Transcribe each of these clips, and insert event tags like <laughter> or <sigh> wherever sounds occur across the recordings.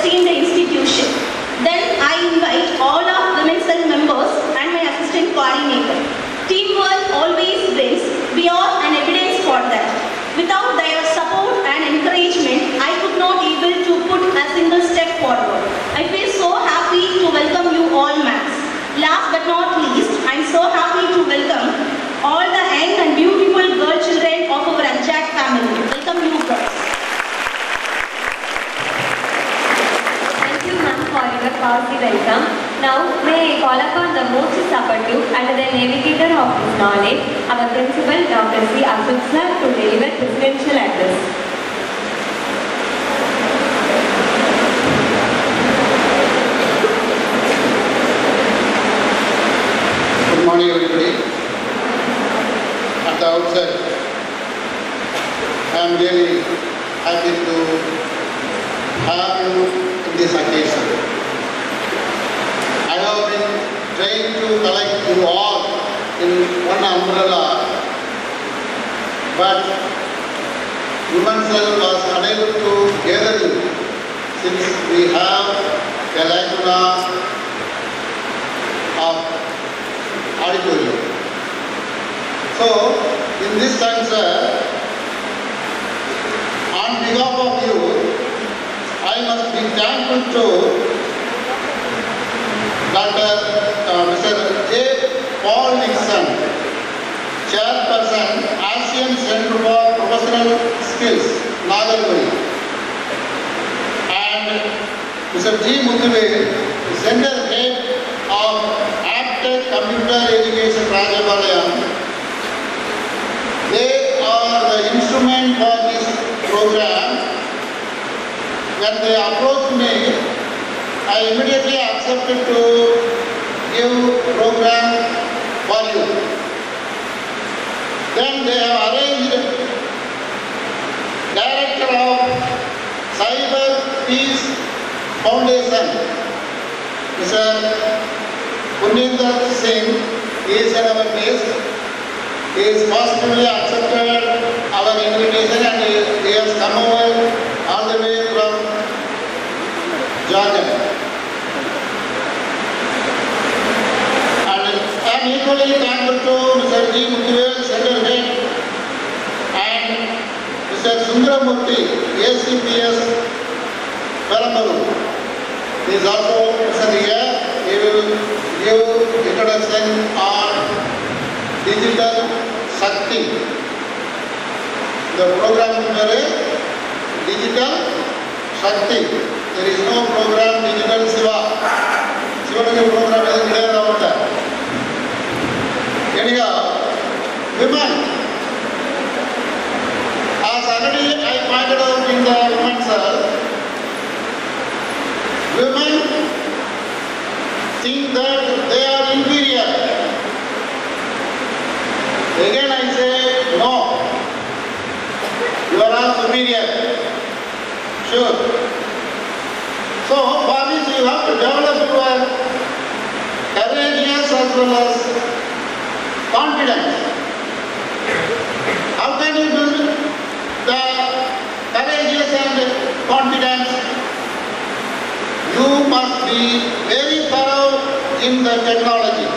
our esteemed institution. Then I invite all of Women's Cell members and my assistant coordinator. Teamwork always wins. We are an evidence for that. Without their support and encouragement, I could not able to put a single step forward. I feel so happy to welcome you all, ma'ams. Last but not least, I'm so happy to welcome all the young and beautiful girl children of our ANJAC family. Welcome you, girls. Thank you, ma'am, welcome. Now, may I call upon the most supportive and the navigator of this knowledge, our principal, Dr. C. Ashok sir, to deliver presidential address. Good morning, everybody. At the outset, I am really happy to have you in this occasion. I have been trying to collect you all in one umbrella, but Women's Cell was unable to gather you since we have a lacuna of auditorium. So, in this sense, on behalf of you, I must be thankful to Dr. Mr. J. Paul Nixon, Chairperson, ASEAN Center for Professional Skills, Nagarkori, and Mr. G. Muthuvel, Center Head of Aptech Computer Education Rajapalayam. They are the instrument for this program. When they approached me, I immediately accepted to give program for you. Then they have arranged Director of Cyber Peace Foundation, Mr. Purnendu Singh is in our midst. He is positively accepted our invitation and he has come over all the way from Jordan. particularly thankful to Mr. G. Mukivel, Center Head, and Mr. Sundramurti, ACPS, Peramburu. He is also present here. He will give introduction on digital Shakti. The program is Digital Shakti. There is no program Digital Shiva. Shiva program is there. area, women. As already I pointed out in the women's health, women think that they are inferior. Again I say, no. You are not superior. Sure. So, for this you have to develop your courageous as well as confidence. How can you build the courageous and confidence? You must be very thorough in the technology.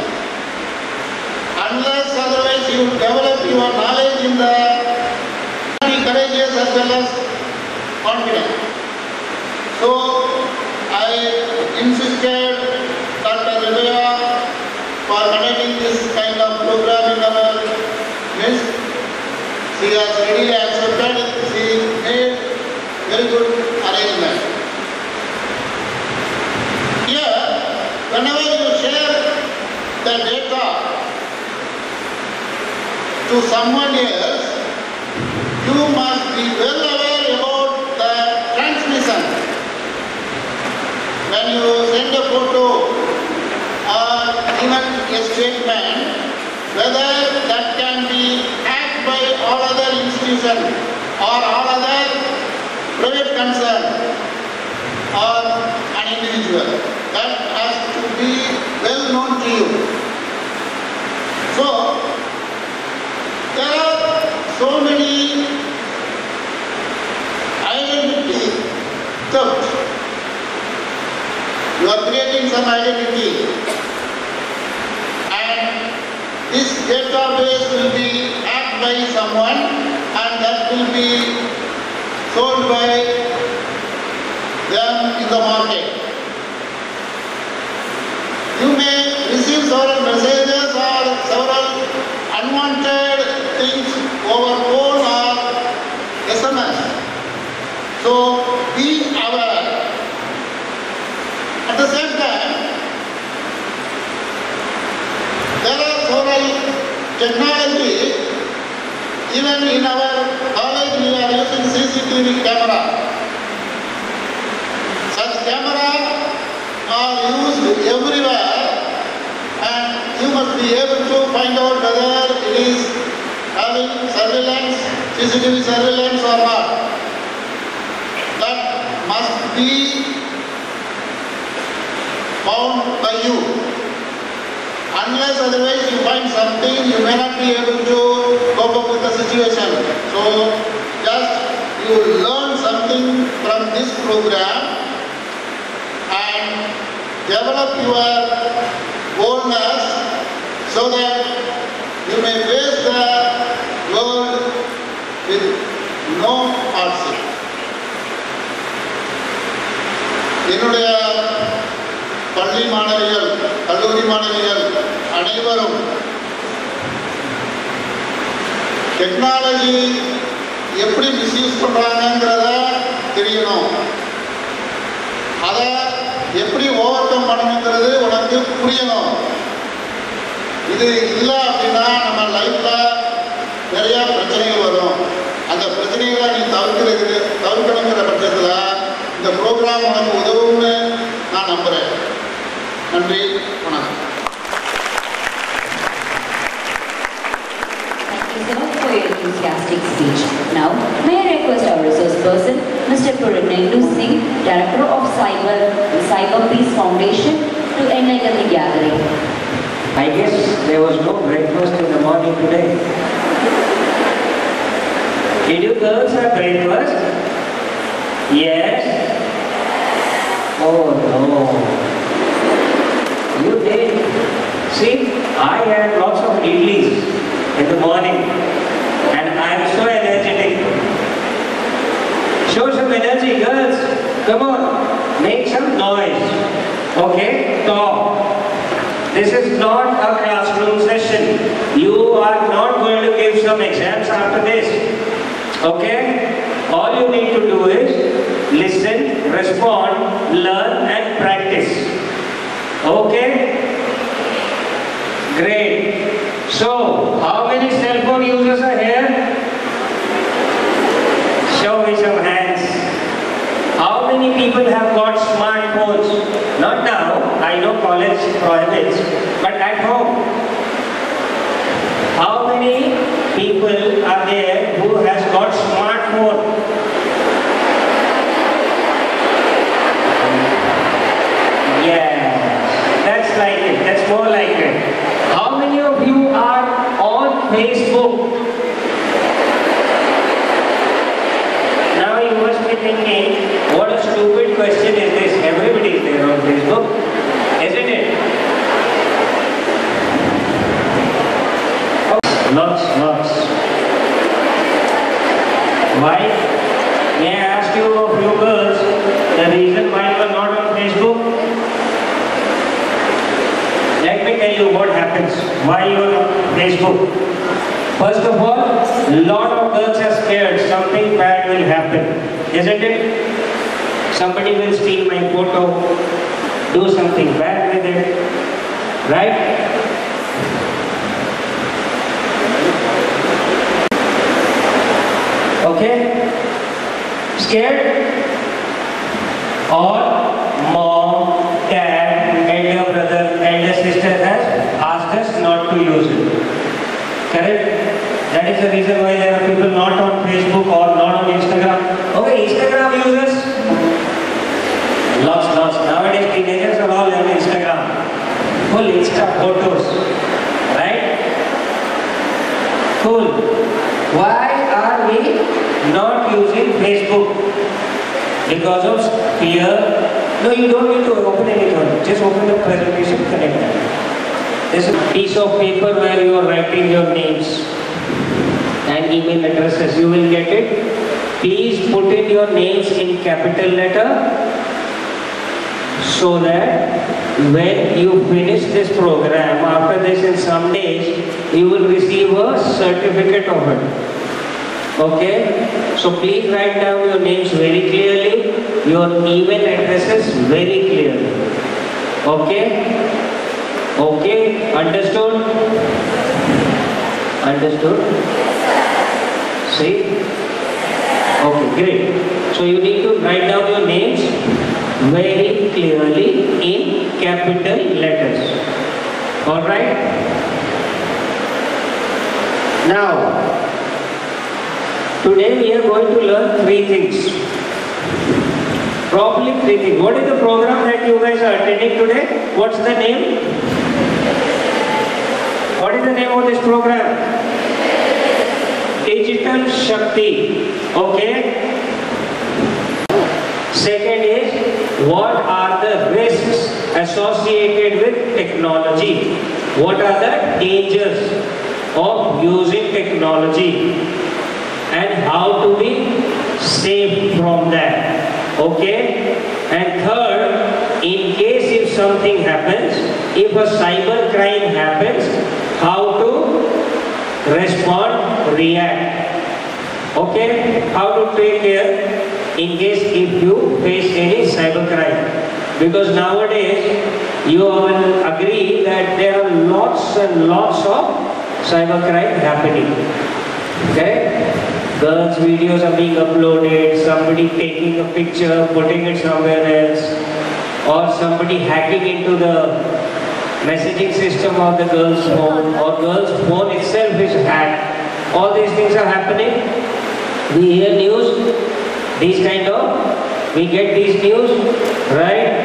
Unless otherwise you develop your knowledge in the be courageous as well as confident. So I insisted Dr. Rivera for conducting this kind of program in our midst. She has readily accepted. She made very good arrangement. Here, whenever you share the data to someone else, you must be well aware about the transmission. When you send a photo or even a statement, whether that can be hacked by all other institutions or all other private concern or an individual. That has to be well known to you. So, there are so many identity theft. You are creating some identity this database will be hacked by someone and that will be sold by them in the market. You may receive several messages or several unwanted things over phone or SMS. So be aware. At the same time, are technology, even in our college we are using CCTV camera. Such camera are used everywhere and you must be able to find out whether it is having surveillance, CCTV surveillance or not. That must be found by you. Unless otherwise you find something, you may not be able to cope up with the situation. So just you learn something from this program and develop your boldness so that you may face the world with no hardship. என்னுடைய பள்ளி மாணவிகள் கல்லூரி மாணவிகள் அனைவரும் technology எப்படி misuse பண்றாங்கங்கிறத தெரியணும். அதை எப்படி ஓவர் கம் பண்ணணுங்கிறது உனக்கு புரியணும். இது இல்லை அப்படின்னா நம்ம Mr. Purnendu Singh, Director of Cyber Cyber Peace Foundation, to enlighten the gathering. I guess there was no breakfast in the morning today. Did you girls have breakfast? Yes? Oh no. You did. See, I had lots of idlis in the morning and I am so. Show some energy, girls. Come on, make some noise. Okay, talk. This is not a classroom session. You are not going to give some exams after this. Okay? All you need to do is listen, respond, learn and practice. Okay? Great. So, how many cell phone users are here? Show me some many people have got smartphones? Not now, I know college prohibits, but at home. How many people are there who has got smartphone? Yes, that's like it, that's more like it. How many of you are on Facebook? Now thinking, what a stupid question is this? Everybody is there on Facebook, isn't it? Lots, lots. Why? May I ask you a few girls the reason why you are not on Facebook? Let me tell you what happens. Why you are on Facebook? First of all, lot of girls are scared something bad will happen, isn't it? Somebody will steal my photo, do something bad with it, right? Okay? Scared? Or mom, dad, elder brother, elder sister has asked us not to use it. Correct? That is the reason why there are people not on Facebook or not on Instagram. Okay, Instagram users? Lots, lots. Nowadays teenagers are all on Instagram. Full Insta photos. Right? Cool. Why are we not using Facebook? Because of fear. No, you don't need to open anything. Just open the presentation, connect. This is a piece of paper where you are writing your names and email addresses. You will get it. Please put in your names in capital letter so that when you finish this program, after this in some days, you will receive a certificate of it. Okay? So please write down your names very clearly, your email addresses very clearly. Okay? Okay? Understood? Understood? See? Okay, great. So you need to write down your names very clearly in capital letters. Alright? Now, Today we are going to learn three things. Probably three things. What is the program that you guys are attending today? What's the name? What is the name of this program? Digital Shakti. Okay. Second is what are the risks associated with technology? What are the dangers of using technology? and how to be safe from that. Okay? And third, in case if something happens, if a cyber crime happens, how to respond, react. Okay? How to take care in case if you face any cyber crime. Because nowadays, you will agree that there are lots and lots of cyber crime happening. Okay? Girls' videos are being uploaded, somebody taking a picture, putting it somewhere else, or somebody hacking into the messaging system of the girl's phone, or girl's phone itself is hacked. All these things are happening. We hear news, these kind of, we get these news, right?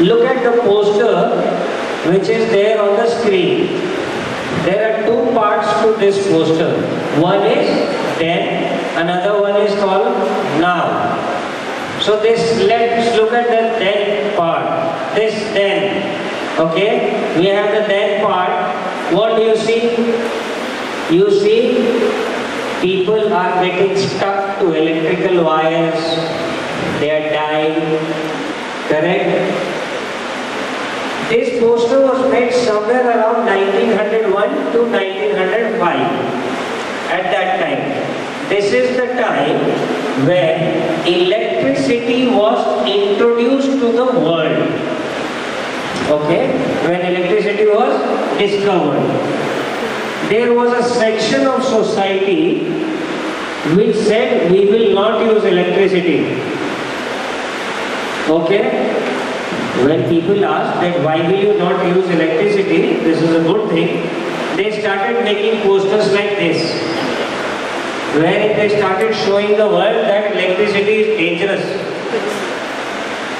Look at the poster which is there on the screen. There are two parts to this poster. One is then, another one is called now. So this let's look at the then part. This then. Okay? We have the then part. What do you see? You see people are getting stuck to electrical wires. They are dying. Correct? This poster was made somewhere around 1901 to 1905 at that time. This is the time when electricity was introduced to the world. Okay? When electricity was discovered. There was a section of society which said we will not use electricity. Okay? When people asked that why will you not use electricity, this is a good thing, they started making posters like this. Wherein they started showing the world that electricity is dangerous.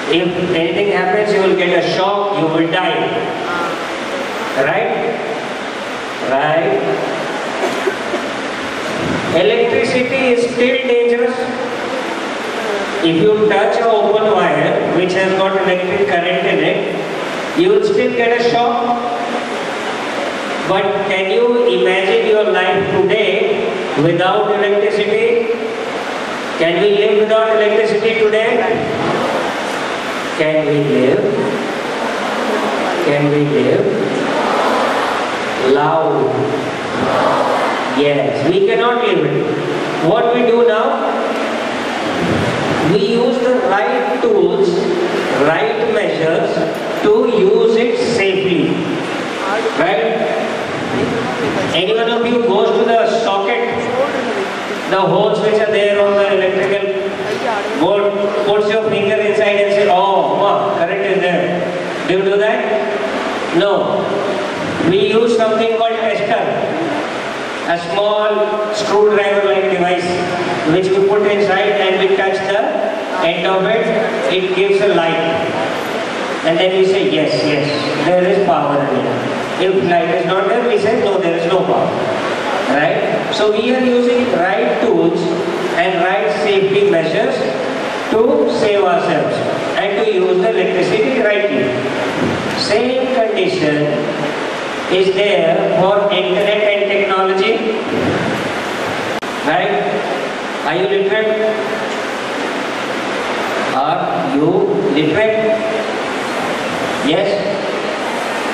If anything happens, you will get a shock, you will die. Right? Right? Electricity is still dangerous. If you touch a open wire which has got electric current in it, you will still get a shock. But can you imagine your life today without electricity? Can we live without electricity today? Can we live? Can we live? Loud. Yes, we cannot live it. What we do now? We use the right tools, right measures to use it safely. Right? Any one of you goes to the socket, the holes which are there on the electrical board, puts your finger inside and say, oh, ma, current is there. Do you do that? No. We use something called tester a small screwdriver-like device which we put inside and we touch the end of it, it gives a light. And then we say, yes, yes, there is power in it. If light is not there, we say, no, there is no power. Right? So we are using right tools and right safety measures to save ourselves and to use the electricity rightly. Same condition is there for internet and technology? Right? Are you literate? Are you literate? Yes?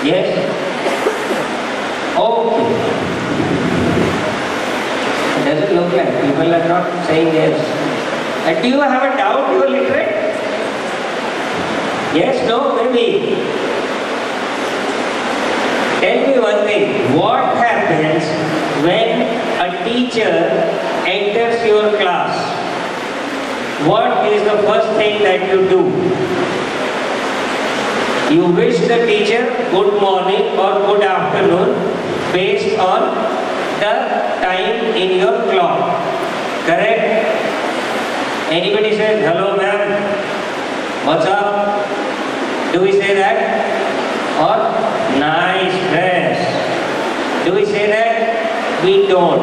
Yes? Okay. It doesn't look like people are not saying yes. And do you have a doubt you are literate? Yes, no, maybe. Tell me one thing, what happens when a teacher enters your class? What is the first thing that you do? You wish the teacher good morning or good afternoon based on the time in your clock. Correct? Anybody says, hello ma'am, what's up? Do we say that? or nice dress. Do we say that? We don't.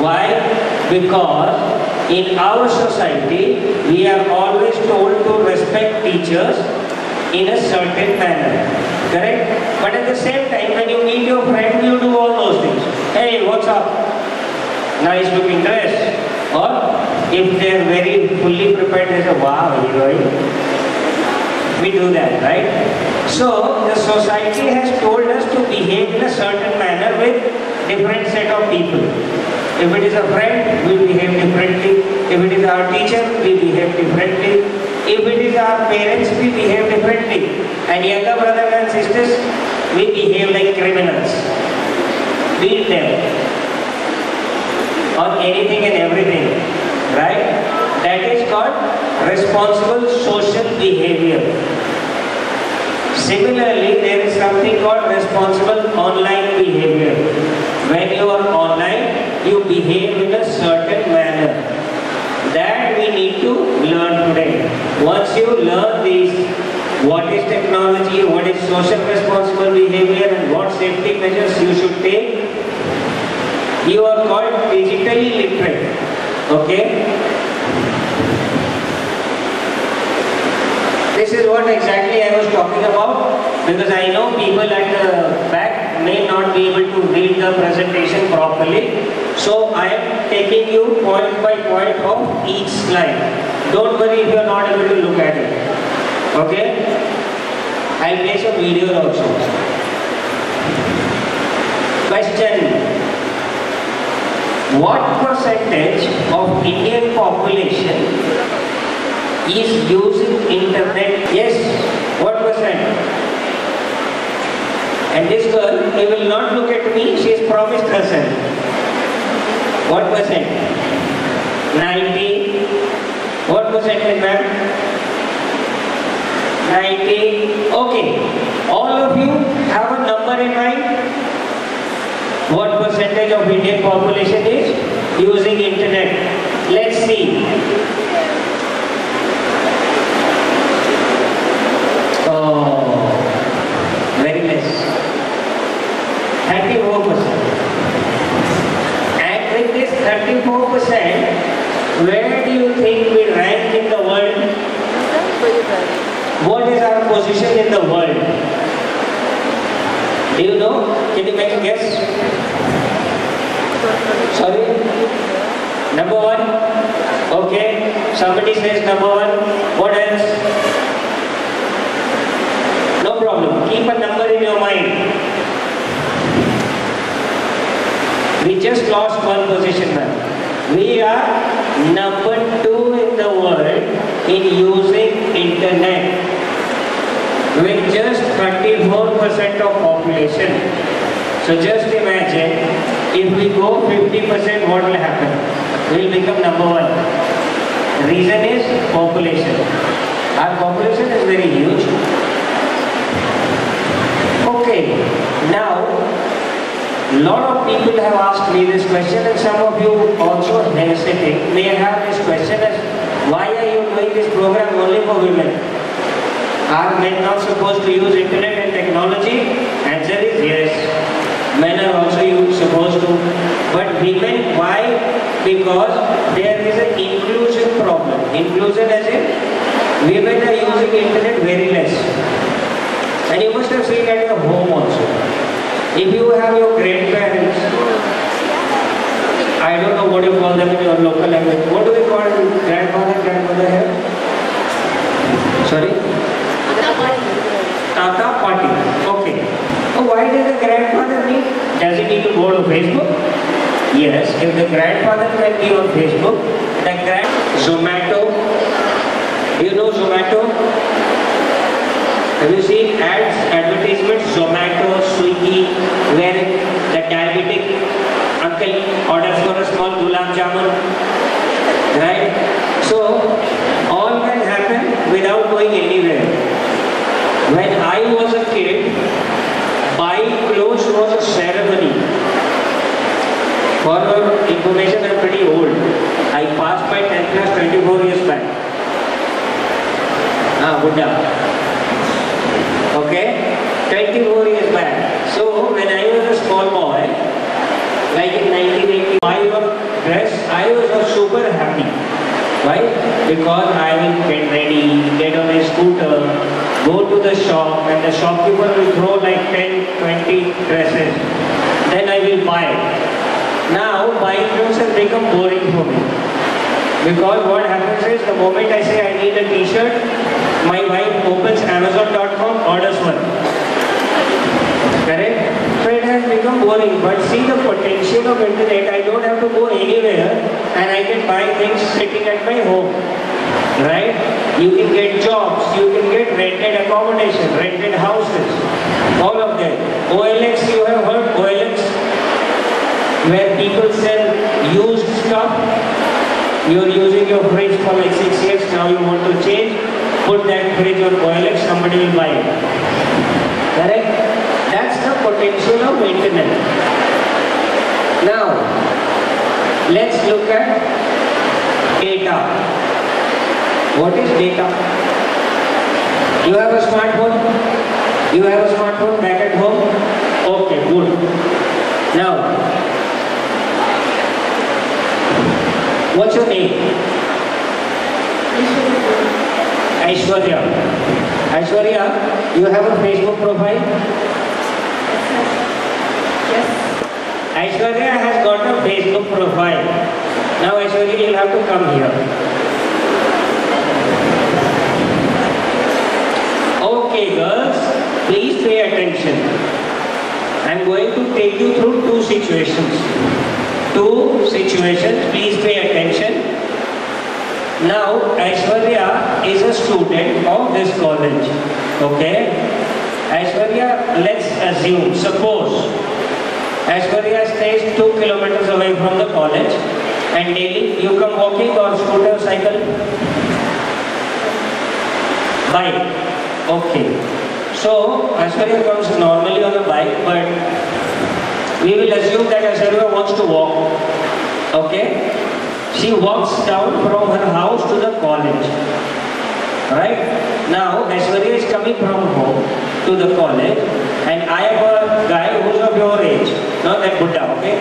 Why? Because in our society, we are always told to respect teachers in a certain manner. Correct? But at the same time, when you meet your friend, you do all those things. Hey, what's up? Nice looking dress. Or if they are very fully prepared, they say, wow, heroine. We do that, right? So the society has told us to behave in a certain manner with different set of people. If it is a friend, we behave differently. If it is our teacher, we behave differently. If it is our parents, we behave differently. And younger brothers and sisters, we behave like criminals. Beat them on anything and everything. Right? That is called responsible social behavior. Similarly, there is something called responsible online behavior. When you are online, you behave in a certain manner. That we need to learn today. Once you learn these what is technology, what is social responsible behavior and what safety measures you should take. You are called digitally literate. Okay? This is what exactly I was talking about because I know people at the back may not be able to read the presentation properly. So I am taking you point by point of each slide. Don't worry if you are not able to look at it. Okay? I'll play some video also. Question. What percentage of Indian population is using internet? Yes. What percent? And this girl, he will not look at me, she has promised herself. What percent? 90. What percentage, ma'am? 90. Okay. All of you have a number in mind? What percentage of Indian population is using internet? Let's see. Oh, very less. 34%. And with this 34%, where do you think we rank in the world? What is our position in the world? Do you know? Can you make a guess? Sorry? Number one? Okay. Somebody says number one. What else? No problem. Keep a number in your mind. We just lost one position now. We are number two in the world in using internet with just 34% of population. So just imagine if we go 50% what will happen? We'll become number one. Reason is population. Our population is very huge. Okay, now lot of people have asked me this question and some of you also hesitate may have this question as why are you doing this program only for women? Are men not supposed to use internet and technology? Answer is yes. Men are also supposed to. But women, why? Because there is an inclusion problem. Inclusion as in women are using internet very less. And you must have seen at your home also. If you have your grandparents, I don't know what you call them in your local language. What do we call grandfather, grandmother here? Sorry? Tata party. Okay. So why does the grandfather need? Does he need to go to Facebook? Yes. If the grandfather can be on Facebook, the grand Zomato. You know Zomato? Have you seen ads, advertisements, Zomato, Swiggy, where the diabetic uncle orders for a small gulab jamun? Right? So, all can happen without going anywhere. When I was a kid, buying clothes was a ceremony. For your information, I'm pretty old. I passed my 10th class 24 years back. Ah, Buddha. Okay? 24 years back. So when I was a small boy, like in 1980, I was dressed, I was super happy. Why? Because I will get ready, get on a scooter, go to the shop and the shopkeeper will throw like 10, 20 dresses. Then I will buy. Now buying clothes has become boring for me. Because what happens is the moment I say I need a t-shirt, my wife opens Amazon.com, orders one. Correct? So it has become boring. But see the potential of internet, I don't have to go anywhere and I can buy things sitting at my home. Right? You can get jobs, you can get rented accommodation, rented houses, all of that. OLX, you have heard OLX? Where people sell used stuff. You're using your fridge for like six years, now you want to change, put that fridge on OLX, somebody will buy it. Correct? Potential of internet. Now, let's look at data. What is data? You have a smartphone? You have a smartphone back at home? Okay, good. Now, what's your name? Aishwarya. Aishwarya, you have a Facebook profile? Yes. Aishwarya has got a Facebook profile. Now Aishwarya, you'll have to come here. Okay girls, please pay attention. I'm going to take you through two situations. Two situations, please pay attention. Now Aishwarya is a student of this college. Okay? Aishwarya, let's assume, suppose Aishwarya stays 2 kilometers away from the college and daily you come walking or scooter cycle? Bike. Okay. So Aishwarya comes normally on a bike but we will assume that Aishwarya wants to walk. Okay? She walks down from her house to the college. Right? Now Aishwarya is coming from home to the college and I am a guy who's of your age, not that Buddha, okay?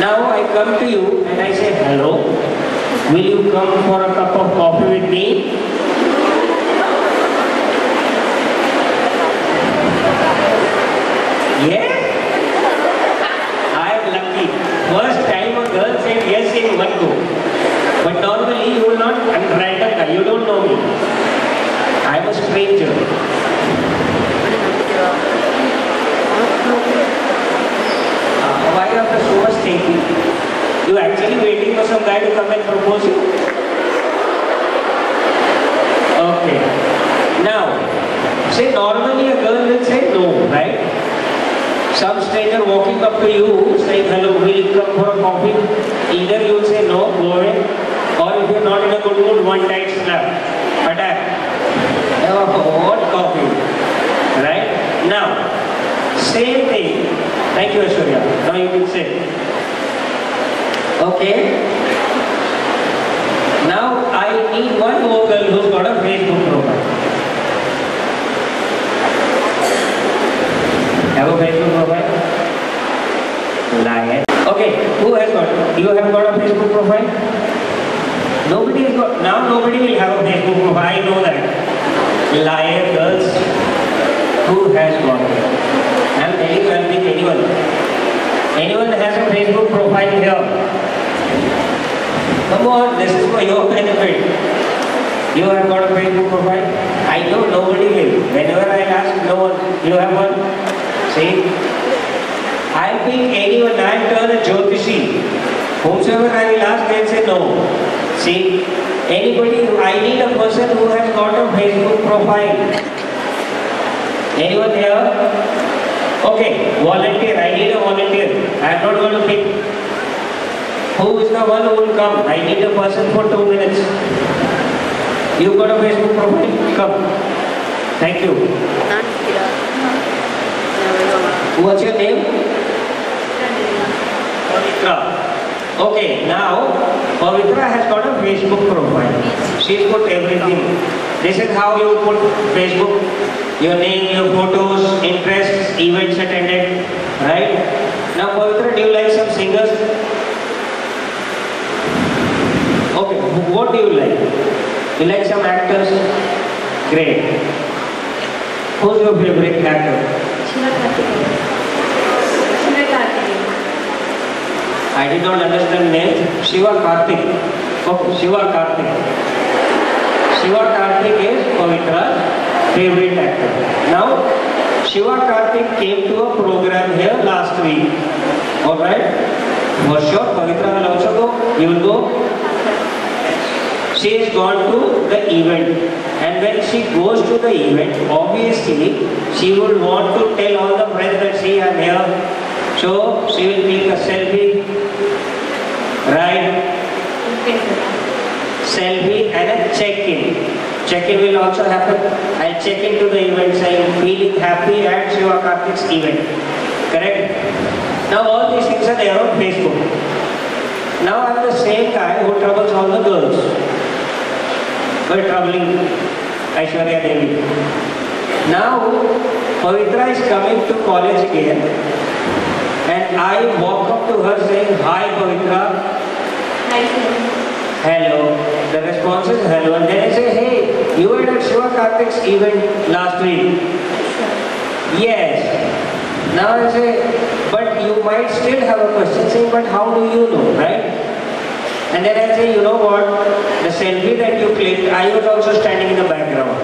Now I come to you and I say, hello, will you come for a cup of coffee with me? Yes? I am lucky. First time a girl said yes in one go. But normally you will not, I'm random you don't know me. I am a stranger. Uh, why after so much thinking? You actually waiting for some guy to come and propose you? Okay. Now, say normally a girl will say no, right? Some stranger walking up to you saying hello, will you come for a coffee? Either you will say no, go away, or if you're not in a good mood, one tight slap, attack. Oh, what coffee? Right? Now, same thing. Thank you, Aishwarya. Now you can sit. Okay. Now I need one more girl who's got a Facebook profile. Have a Facebook profile? Liar. Okay, who has got? You have got a Facebook profile? Nobody has got. Now nobody will have a Facebook profile. I know that. Liar girls. Who has got it? I am telling you, I am with anyone. Anyone has a Facebook profile here? Come on, this is for your benefit. You have got a Facebook profile? I know nobody will. Whenever I ask, no one. You have one? See? I think anyone, I am turned a Jyotishi. Whomsoever I will ask, they say no. See? Anybody, I need a person who has got a Facebook profile. Anyone here? Okay, volunteer. I need a volunteer. I am not going to pick. Who is the one who will come? I need a person for two minutes. You got a Facebook profile? Come. Thank you. What's your name? Pavitra. Okay, now Pavitra has got a Facebook profile. She's put everything. This is how you put Facebook. Your name, your photos, interests, events attended. Right? Now Pavitra, do you like some singers? What do you like? You like some actors? Great. Who's your favorite actor? Shiva Karthikeyan. I did not understand name. Shiva Karthik. Okay, Shiva Karthik. Shiva Karthik is Pavitra's favorite actor. Now, Shiva Karthik came to a program here last week. Alright? For sure, Pavitra will also go. You will go. She has gone to the event. And when she goes to the event, obviously, she will want to tell all the friends that she am here. So, she will take a selfie, right? Selfie and a check-in. Check-in will also happen. I'll check into the event I am feeling happy at Shiva Karthik's event. Correct? Now all these things are there on Facebook. Now I'm the same guy who troubles all the girls. But troubling Aishwarya Devi. Now, Pavitra is coming to college again and I walk up to her saying, Hi Pavitra, Hi, hello. The response is hello and then I say, Hey, you were at Shiva Karthik's event last week. Yes. Now I say, but you might still have a question saying, but how do you know, right? And then I say, you know what, the selfie that you clicked, I was also standing in the background.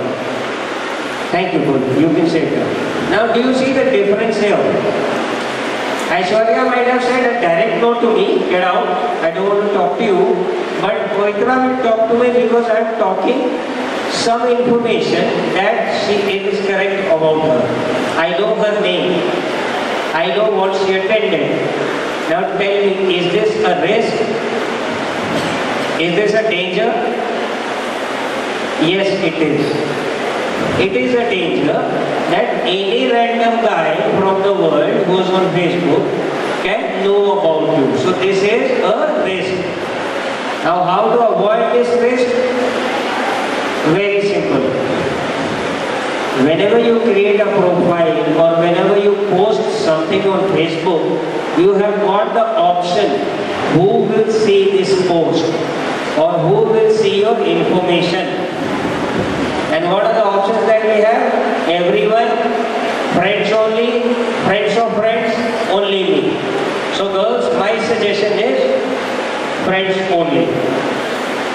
Thank you, good. You can say it now. Do you see the difference here? Aishwarya might have said a direct no to me, get out, I don't want to talk to you. But Pavitra will talk to me because I am talking some information that she is correct about her. I know her name. I know what she attended. Now tell me, is this a risk? Is this a danger? Yes, it is. It is a danger that any random guy from the world who's on Facebook can know about you. So this is a risk. Now how to avoid this risk? Very simple. Whenever you create a profile or whenever you post something on Facebook, you have got the option who will see this post or who will see your information. And what are the options that we have? Everyone, friends only, friends of friends, only me. So girls, my suggestion is friends only.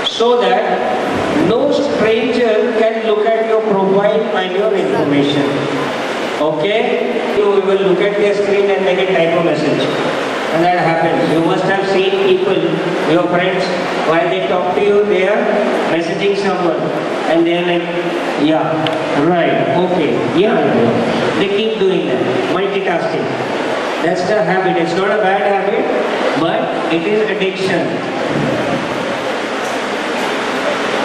So that no stranger can look at your profile and your information. Okay? You will look at their screen and they can type a message. And that happens. You must have seen people, your friends, while they talk to you, they are messaging someone. And they're like, yeah, right, okay, yeah, yeah. They keep doing that, multitasking. That's the habit. It's not a bad habit, but it is addiction.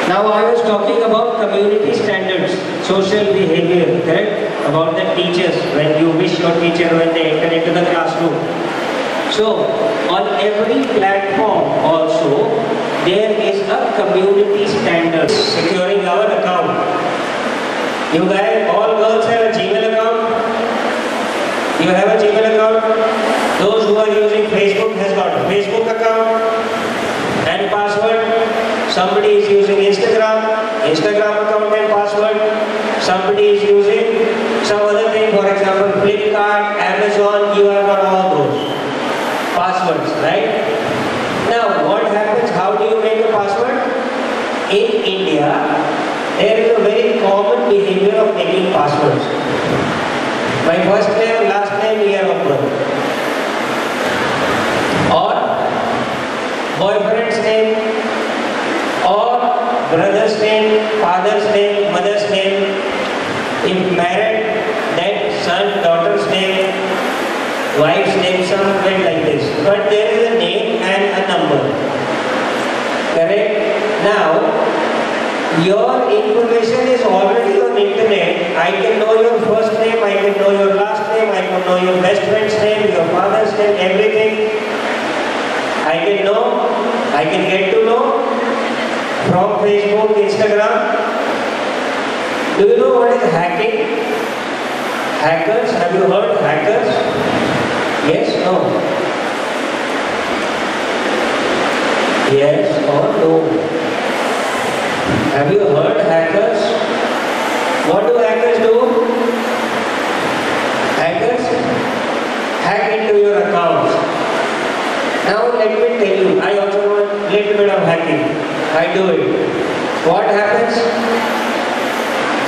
Now I was talking about community standards, social behavior, correct? About the teachers, when you wish your teacher when they enter into the classroom. So, on every platform also, there is a community standard securing our account. You guys, all girls have a Gmail account? You have a Gmail account? Those who are using Facebook has got a Facebook account and password. Somebody is using Instagram, Instagram account and password. Somebody is using some other thing, for example, Flipkart, Amazon, you have got all those passwords, right? Now, what happens? How do you make a password? In India, there is a very common behavior of making passwords. My first name, last name, year of birth. Or boyfriend's name, or brother's name, father's name, mother's name. If married, then son, daughter's name, wife's name, something like. But there is a name and a number. Correct? Now, your information is already on internet. I can know your first name, I can know your last name, I can know your best friend's name, your father's name, everything. I can know, I can get to know from Facebook, Instagram. Do you know what is hacking? Hackers, have you heard hackers? Yes, no. Yes or no? Have you heard hackers? What do hackers do? Hackers hack into your accounts. Now let me tell you, I also know a little bit of hacking. I do it. What happens?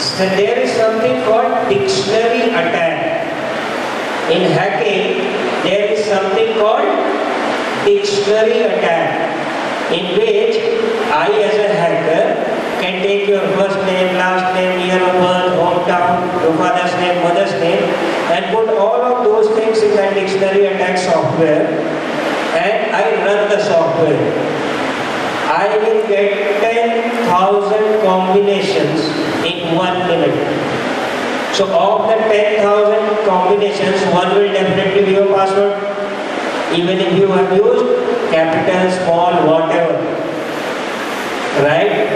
So there is something called dictionary attack. In hacking, there is something called dictionary attack in which I as a hacker can take your first name, last name, year of birth, hometown, your father's name, mother's name and put all of those things in that dictionary attack software and I run the software. I will get 10,000 combinations in one minute. So of the 10,000 combinations, one will definitely be your password. Even if you have used capital, small, whatever. Right?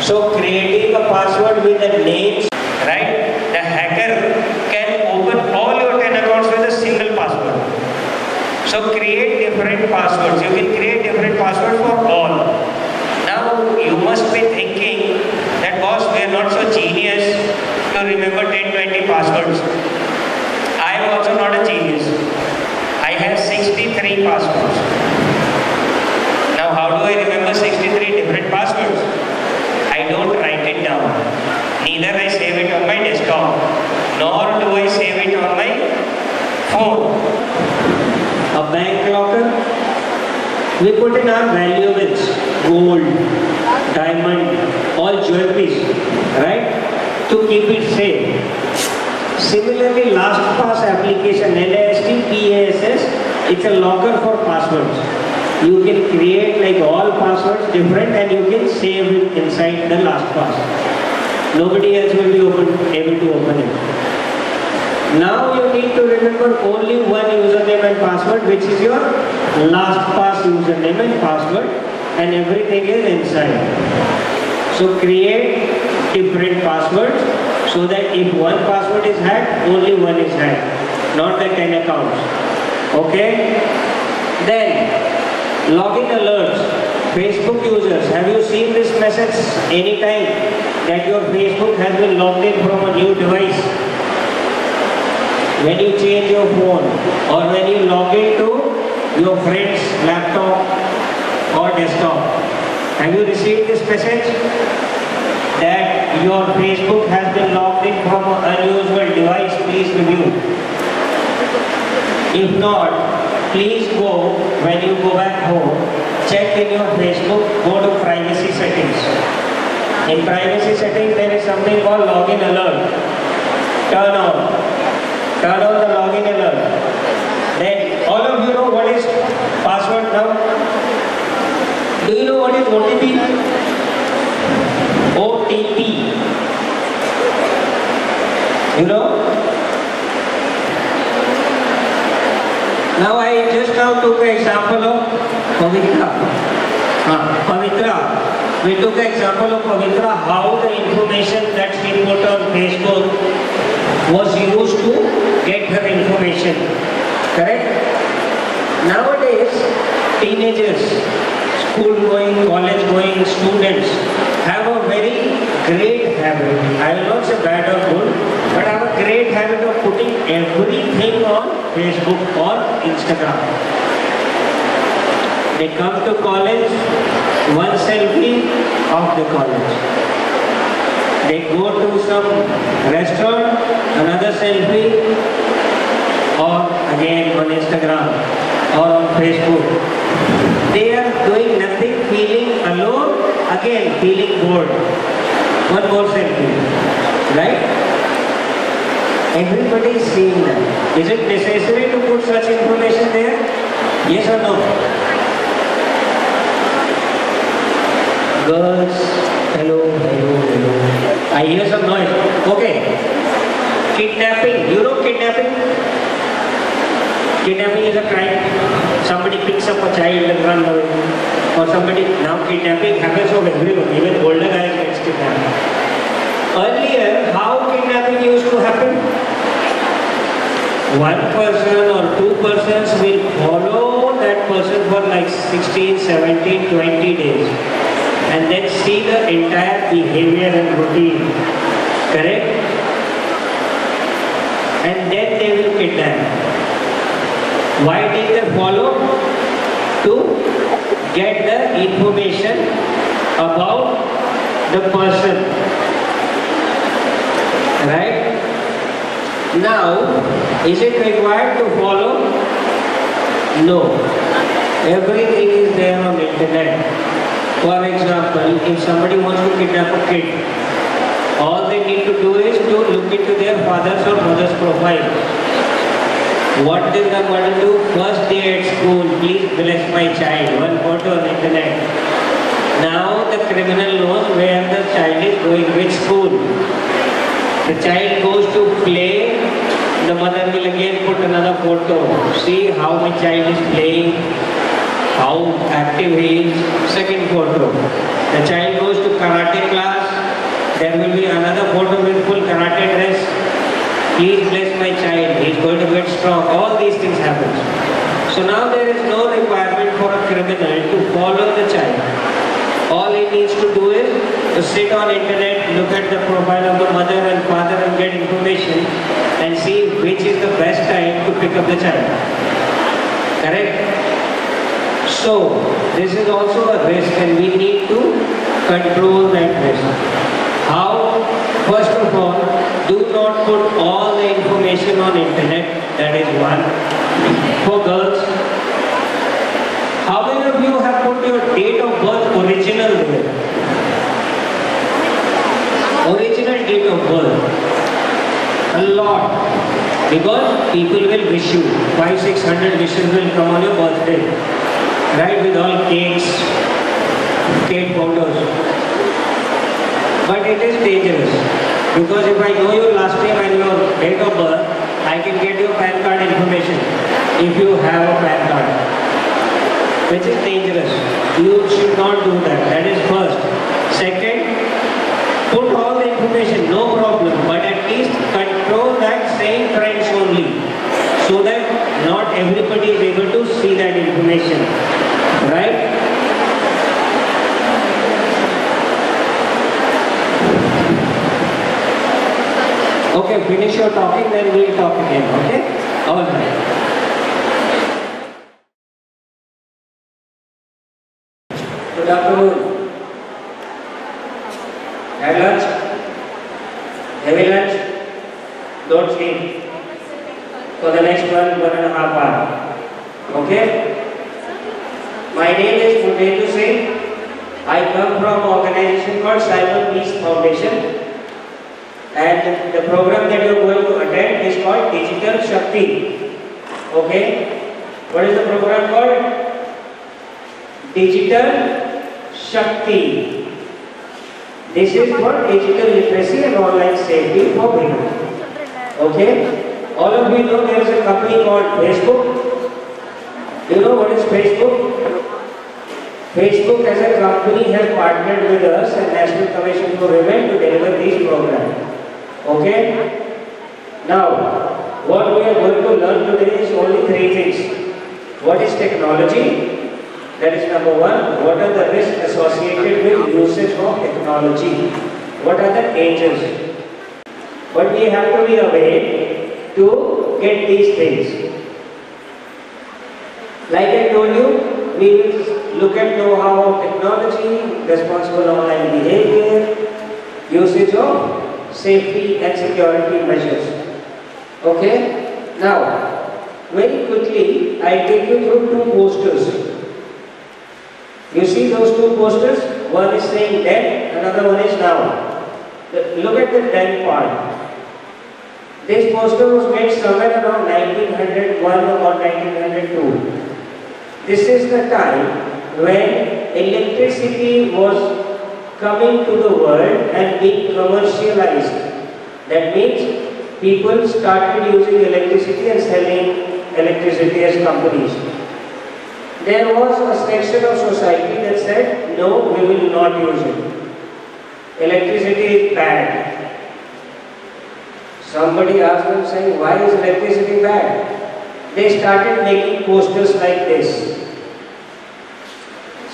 So creating a password with the names, right? The hacker can open all your 10 accounts with a single password. So create different passwords. You can create different passwords for all. Now you must be thinking that boss, we are not so genius to remember 10, 20 passwords. I am also not a genius. I have 63 passwords. How do I remember 63 different passwords? I don't write it down. Neither I save it on my desktop, nor do I save it on my phone. A bank locker, we put in our valuables, gold, diamond, all jewelries, right? To keep it safe. Similarly, LastPass application, LAST, PASS, it's a locker for passwords. You can create like all passwords different and you can save it inside the last LastPass. Nobody else will be open, able to open it. Now you need to remember only one username and password which is your last LastPass username and password and everything is inside. So create different passwords so that if one password is hacked, only one is hacked, not the 10 accounts. Okay? Then, login alerts. Facebook users, have you seen this message anytime that your Facebook has been logged in from a new device? When you change your phone or when you log into your friend's laptop or desktop, have you received this message? that your Facebook has been logged in from an unusual device, please review. If not, please go, when you go back home, check in your Facebook, go to privacy settings. In privacy settings, there is something called login alert. Turn on. Turn on the login alert. Then, all of you know what is password now? Do you know what is OTP? OTP. You know? Now I just now took an example of Pavitra. Uh, Pavitra. We took an example of Pavitra, how the information that she put on Facebook was used to get her information. Correct? Nowadays, teenagers, school going, college going students have a very great habit. I will not say bad or good, but have a great habit of putting everything on Facebook or Instagram. They come to college, one selfie of the college. They go to some restaurant, another selfie, or again on Instagram or on Facebook. They are doing nothing, feeling alone, again feeling bored. One more selfie, right? Everybody is seeing that. Is it necessary to put such information there? Yes or no? Girls, hello, hello, hello. I hear some noise. Okay. Kidnapping. You know kidnapping? Kidnapping is a crime. Somebody picks up a child and run away. Or somebody, now kidnapping happens of everyone, even older guys gets kidnapped. Earlier, how kidnapping used to happen? One person or two persons will follow that person for like 16, 17, 20 days and then see the entire behavior and routine. Correct? And then they will kidnap. Why did they follow? To get the information about the person. Right? Now, is it required to follow? No. Everything is there on internet. For example, if somebody wants to kidnap a kid, all they need to do is to look into their father's or mother's profile. What the mother do? First day at school, please bless my child. One photo on the internet. Now the criminal knows where the child is going, which school. The child goes to play, the mother will again put another photo. See how my child is playing. how active he is. Second photo, the child goes to karate class. There will be another photo with full karate dress. Please bless my child. He is going to get strong. All these things happen. So now there is no requirement for a criminal to follow the child. All he needs to do is to sit on internet, look at the profile of the mother and father and get information and see which is the best time to pick up the child. Correct? So, this is also a risk and we need to control that risk. How? First of all, do not put all the information on internet. That is one. For girls, how many of you have put your date of birth original there? Original date of birth. A lot. Because people will wish you. Five, six hundred wishes will come on your birthday. Right with all cakes, cake photos. But it is dangerous. Because if I know your last name and your date of birth, I can get your PAN card information. If you have a PAN card which is dangerous. You should not do that. That is first. Second, put all the information, no problem, but at least control that same friends only. So that not everybody is able to see that information. Right? Okay, finish your talking, then we'll talk again, okay? Alright. Good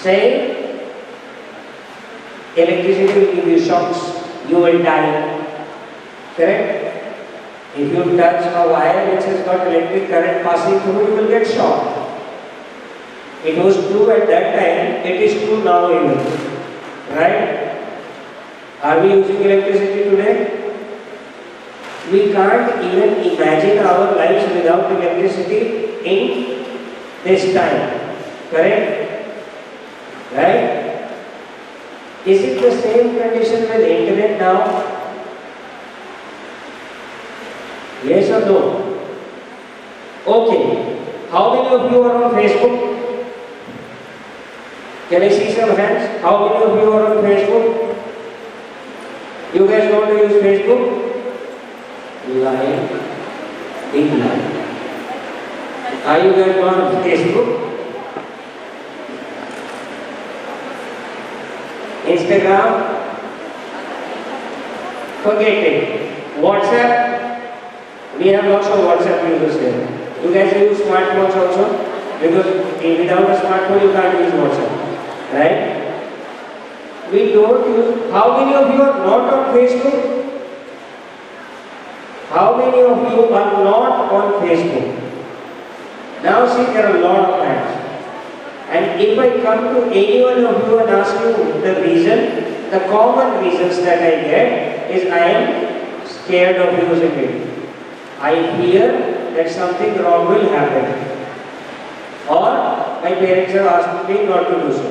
Saying, electricity will give you shocks, you will die. Correct? If you touch a wire which has got electric current passing through, you will get shocked. It was true at that time, it is true now even. Right? Are we using electricity today? We can't even imagine our lives without electricity in this time. Correct? Right? Is it the same condition with internet now? Yes or no? Okay. How many of you are on Facebook? Can I see some hands? How many of you are on Facebook? You guys want to use Facebook? Big lie. Are you guys on Facebook? Instagram, forget it. WhatsApp, we have lots of WhatsApp users here. You guys use smartphones also? Because without a smartphone you can't use WhatsApp, right? We don't use, how many of you are not on Facebook? How many of you are not on Facebook? Now see there are a lot of hands. And if I come to anyone of you and ask you the reason, the common reasons that I get is I am scared of using it. I fear that something wrong will happen. Or my parents have asked me not to do so.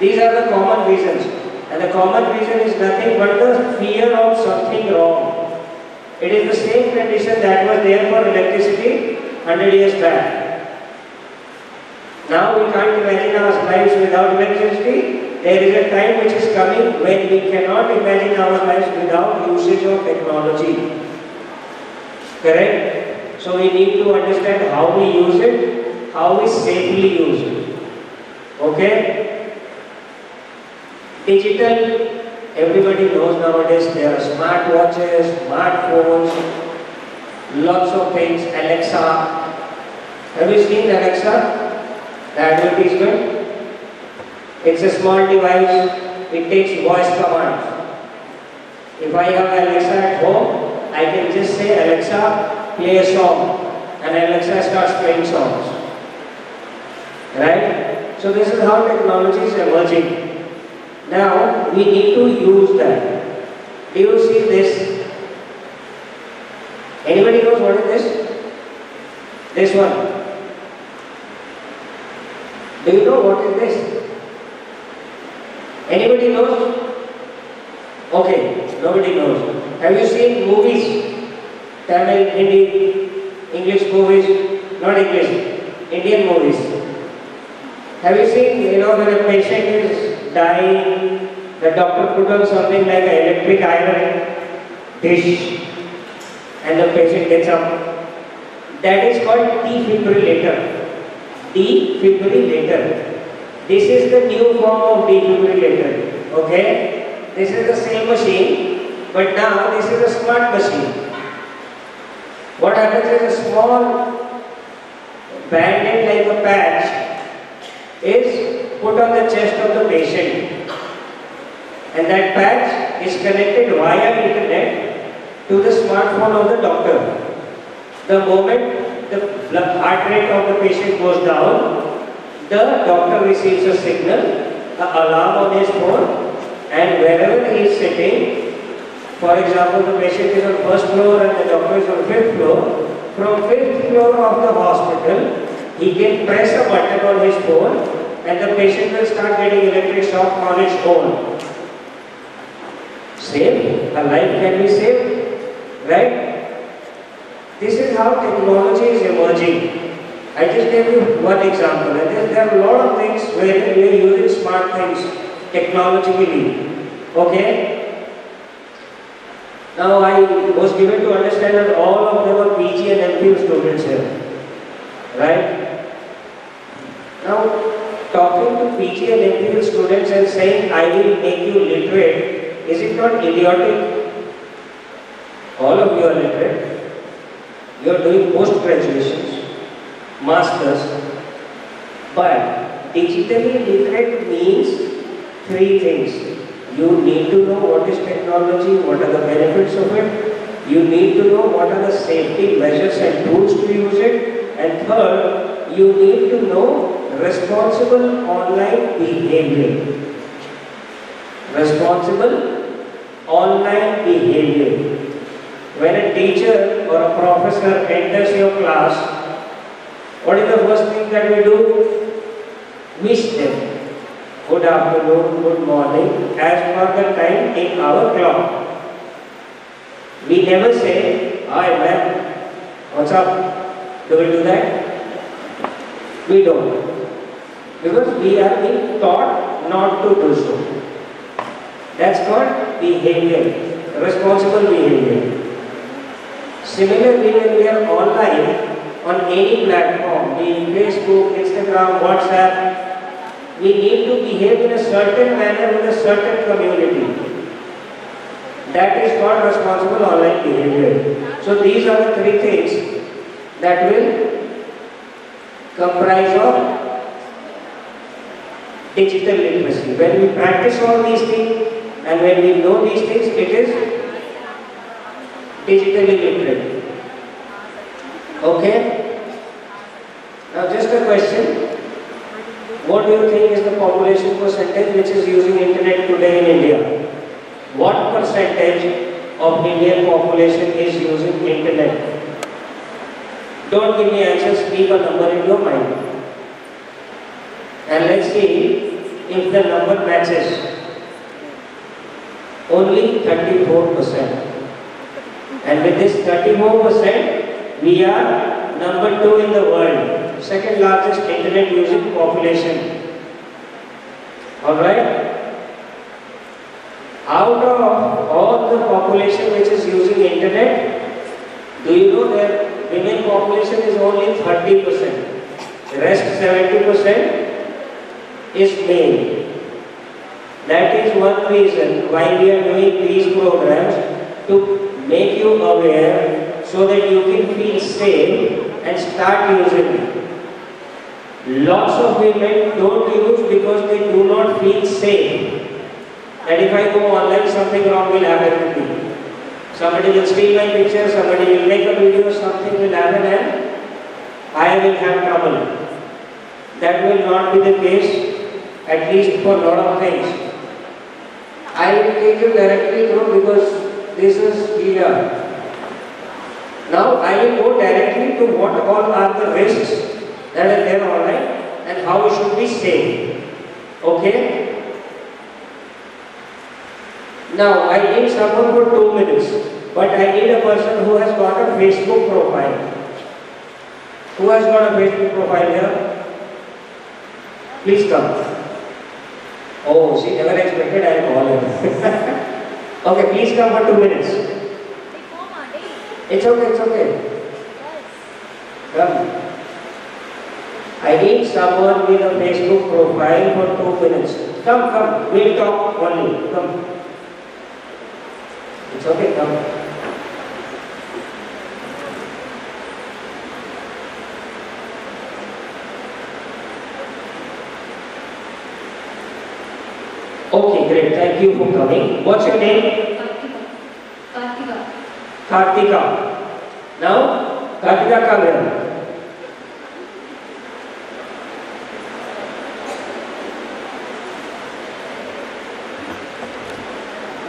These are the common reasons. And the common reason is nothing but the fear of something wrong. It is the same condition that was there for electricity 100 years back. Now we can't imagine our lives without electricity. There is a time which is coming when we cannot imagine our lives without usage of technology. Correct? So we need to understand how we use it, how we safely use it. Okay? Digital, everybody knows nowadays there are smart watches, smartphones, lots of things, Alexa. Have you seen Alexa? The advertisement? It's a small device, it takes voice commands. If I have Alexa at home, I can just say Alexa, play a song, and Alexa starts playing songs. Right? So this is how technology is emerging. Now we need to use that. Do you see this? Anybody knows what is this? This one. Do you know what is this? Anybody knows? Okay, nobody knows. Have you seen movies? Tamil, Hindi, English movies? Not English, Indian movies. Have you seen, you know, when a patient is dying, the doctor put on something like an electric iron dish and the patient gets up. That is called defibrillator. Defibrillator. This is the new form of defibrillator. Okay? This is the same machine, but now this is a smart machine. What happens is a small band-aid like a patch is put on the chest of the patient and that patch is connected via internet to the smartphone of the doctor. The moment the heart rate of the patient goes down, the doctor receives a signal, an alarm on his phone and wherever he is sitting, for example the patient is on first floor and the doctor is on fifth floor, from fifth floor of the hospital he can press a button on his phone and the patient will start getting electric shock on its own. Save, a life can be saved, right? This is how technology is emerging. I just gave you one example, and there, there are a lot of things where we are using smart things technologically. Okay? Now I was given to understand that all of them are PG and MPhil students here. Right? Now, talking to PG and MPhil students and saying, I will make you literate, is it not idiotic? All of you are literate. You are doing post graduations, masters, but digitally literate means three things. You need to know what is technology, what are the benefits of it. You need to know what are the safety measures and tools to use it. And third, you need to know responsible online behavior. Responsible online behavior. When a teacher or a professor enters your class, what is the first thing that we do? Wish them good afternoon, good morning, as per the time in our clock. We never say, hi ma'am, what's up? Do we do that? We don't. Because we are being taught not to do so. That's called behavior, responsible behavior. Similarly, when we are online on any platform, be it Facebook, Instagram, WhatsApp, we need to behave in a certain manner with a certain community. That is called responsible online behavior. So these are the three things that will comprise of digital literacy. When we practice all these things and when we know these things, it is digitally literate. Okay? Now just a question. What do you think is the population percentage which is using internet today in India? What percentage of Indian population is using internet? Don't give me answers, keep a number in your mind. And let's see if the number matches. Only 34%. And with this 34%, we are number two in the world. Second largest internet using population. Alright? Out of all the population which is using internet, do you know that women population is only 30%. The rest 70% is male. That is one reason why we are doing these programs to make you aware so that you can feel safe and start using it. Lots of women don't use because they do not feel safe. That if I go online, something wrong will happen with me. Somebody will steal my picture, somebody will make a video, something will happen and I will have trouble. That will not be the case, at least for a lot of things. I will take you directly through because this is here. Now I will go directly to what all are the risks that are there online and how we should be safe. Okay? Now I need someone for two minutes, but I need a person who has got a Facebook profile. Who has got a Facebook profile here? Please come. Oh, she never expected I'll call her. <laughs> okay, please come for two minutes. It's okay, it's okay. Come. I need someone with a Facebook profile for two minutes. Come, come, we'll talk only. Come. It's okay, come. Okay, great. Thank you for coming. What's your name? Kartika. Kartika. Now, Kartika, come here.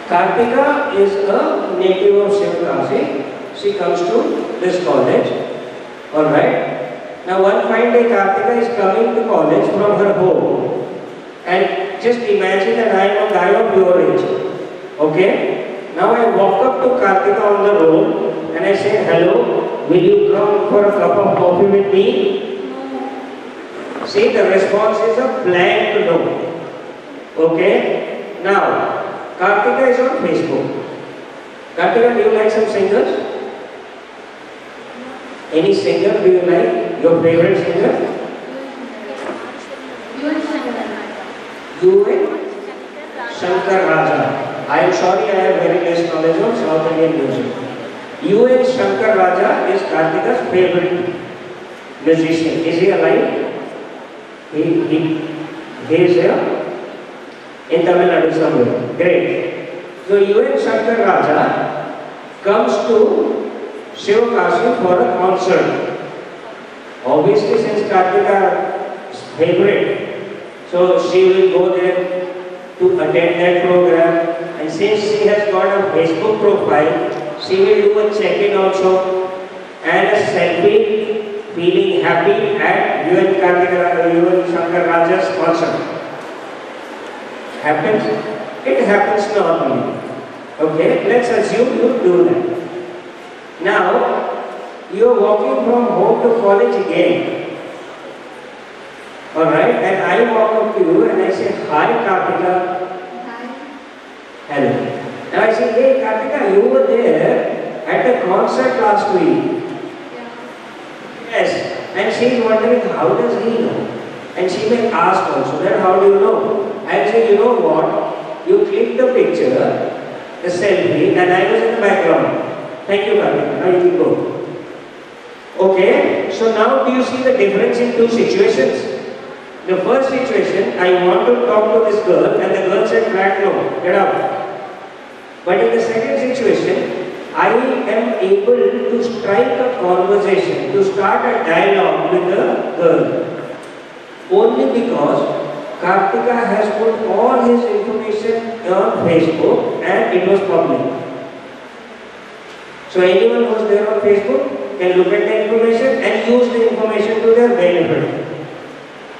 Kartika is a native of Shivakasi. She comes to this college. Alright. Now one fine day Kartika is coming to college from her home. And just imagine that I am a guy of your age. Okay? Now I walk up to Kartika on the road and I say, hello, will you come for a cup of coffee with me? See, the response is a blank no. Okay? Now, Kartika is on Facebook. Kartika, do you like some singers? Any singer do you like? Your favorite singer? You and Shankar Raja. I am sorry I have very less knowledge of South Indian music. You and Shankar Raja is Kartika's favorite musician. Is he alive? He, he, he is here? In Tamil Nadu somewhere. Great. So you and Shankar Raja comes to Shivakasi for a concert. Obviously since Kartika's favorite, so she will go there to attend that program and since she has got a Facebook profile, she will do a check-in also and a selfie feeling happy at Yuvan Shankar Raja's concert. Happens? It happens normally. Okay, let's assume you do that. Now, you are walking from home to college again. Alright, and I walk up to you and I say, Hi Kartika. Hi. Hello. Now I say, Hey Kartika, you were there at the concert last week. Yeah. Yes. And she is wondering, how does he know? And she may ask also, then how do you know? I'll say, you know what? You click the picture, the selfie, and I was in the background. Thank you, Karthik. Now you can go. Okay, so now do you see the difference in two situations? The first situation, I want to talk to this girl, and the girl said, flat no, get out. But in the second situation, I am able to strike a conversation, to start a dialogue with the girl. Only because Kartika has put all his information on Facebook and it was public. So anyone who is there on Facebook can look at the information and use the information to their benefit.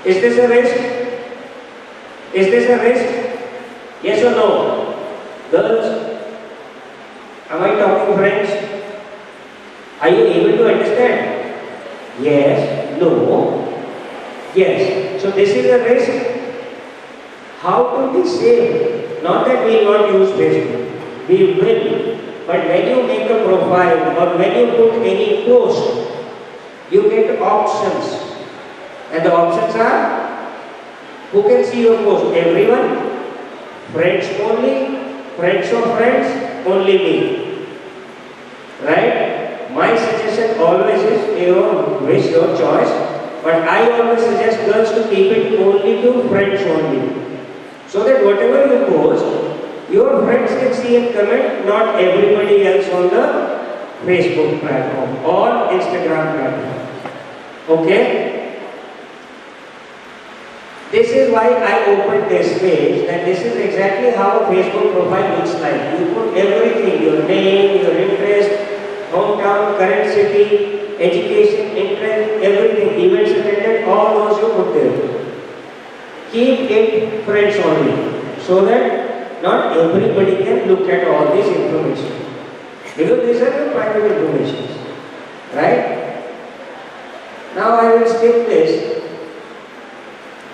Is this a risk? Is this a risk? Yes or no? Girls, am I talking French? Are you able to understand? Yes, no, yes. So this is a risk. How to be safe? Not that we will not use Facebook. We will. But when you make a profile or when you put any post, you get options. And the options are who can see your post? Everyone? Friends only? Friends of friends? Only me. Right? My suggestion always is your wish, your choice. But I always suggest girls to keep it only to friends only. So that whatever you post, your friends can see and comment, not everybody else on the Facebook platform or Instagram platform. Okay? This is why I opened this page and this is exactly how a Facebook profile looks like. You put everything, your name, your interest, hometown, current city, education, interest, everything, events attended, all those you put there. Keep it friends only so that not everybody can look at all this information. Because these are the private information right? Now i will skip this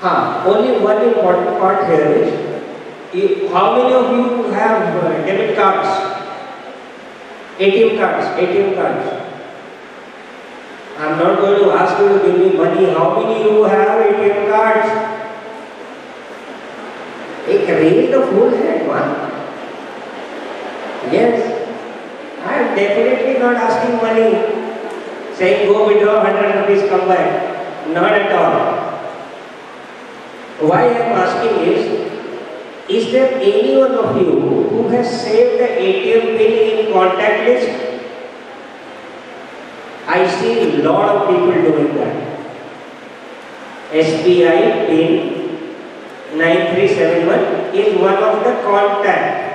huh, only one important part here is how many of you have uh, debit cards atm cards atm cards i'm not going to ask you to give me money how many you have atm cards एक raise the full one. Yes. I am definitely not asking money. Saying go withdraw 100 rupees, come back. Not at all. Why I am asking is, is there any one of you who has saved the ATM pin in contact list? I see a lot of people doing that. SBI pin 9371 is one of the contact.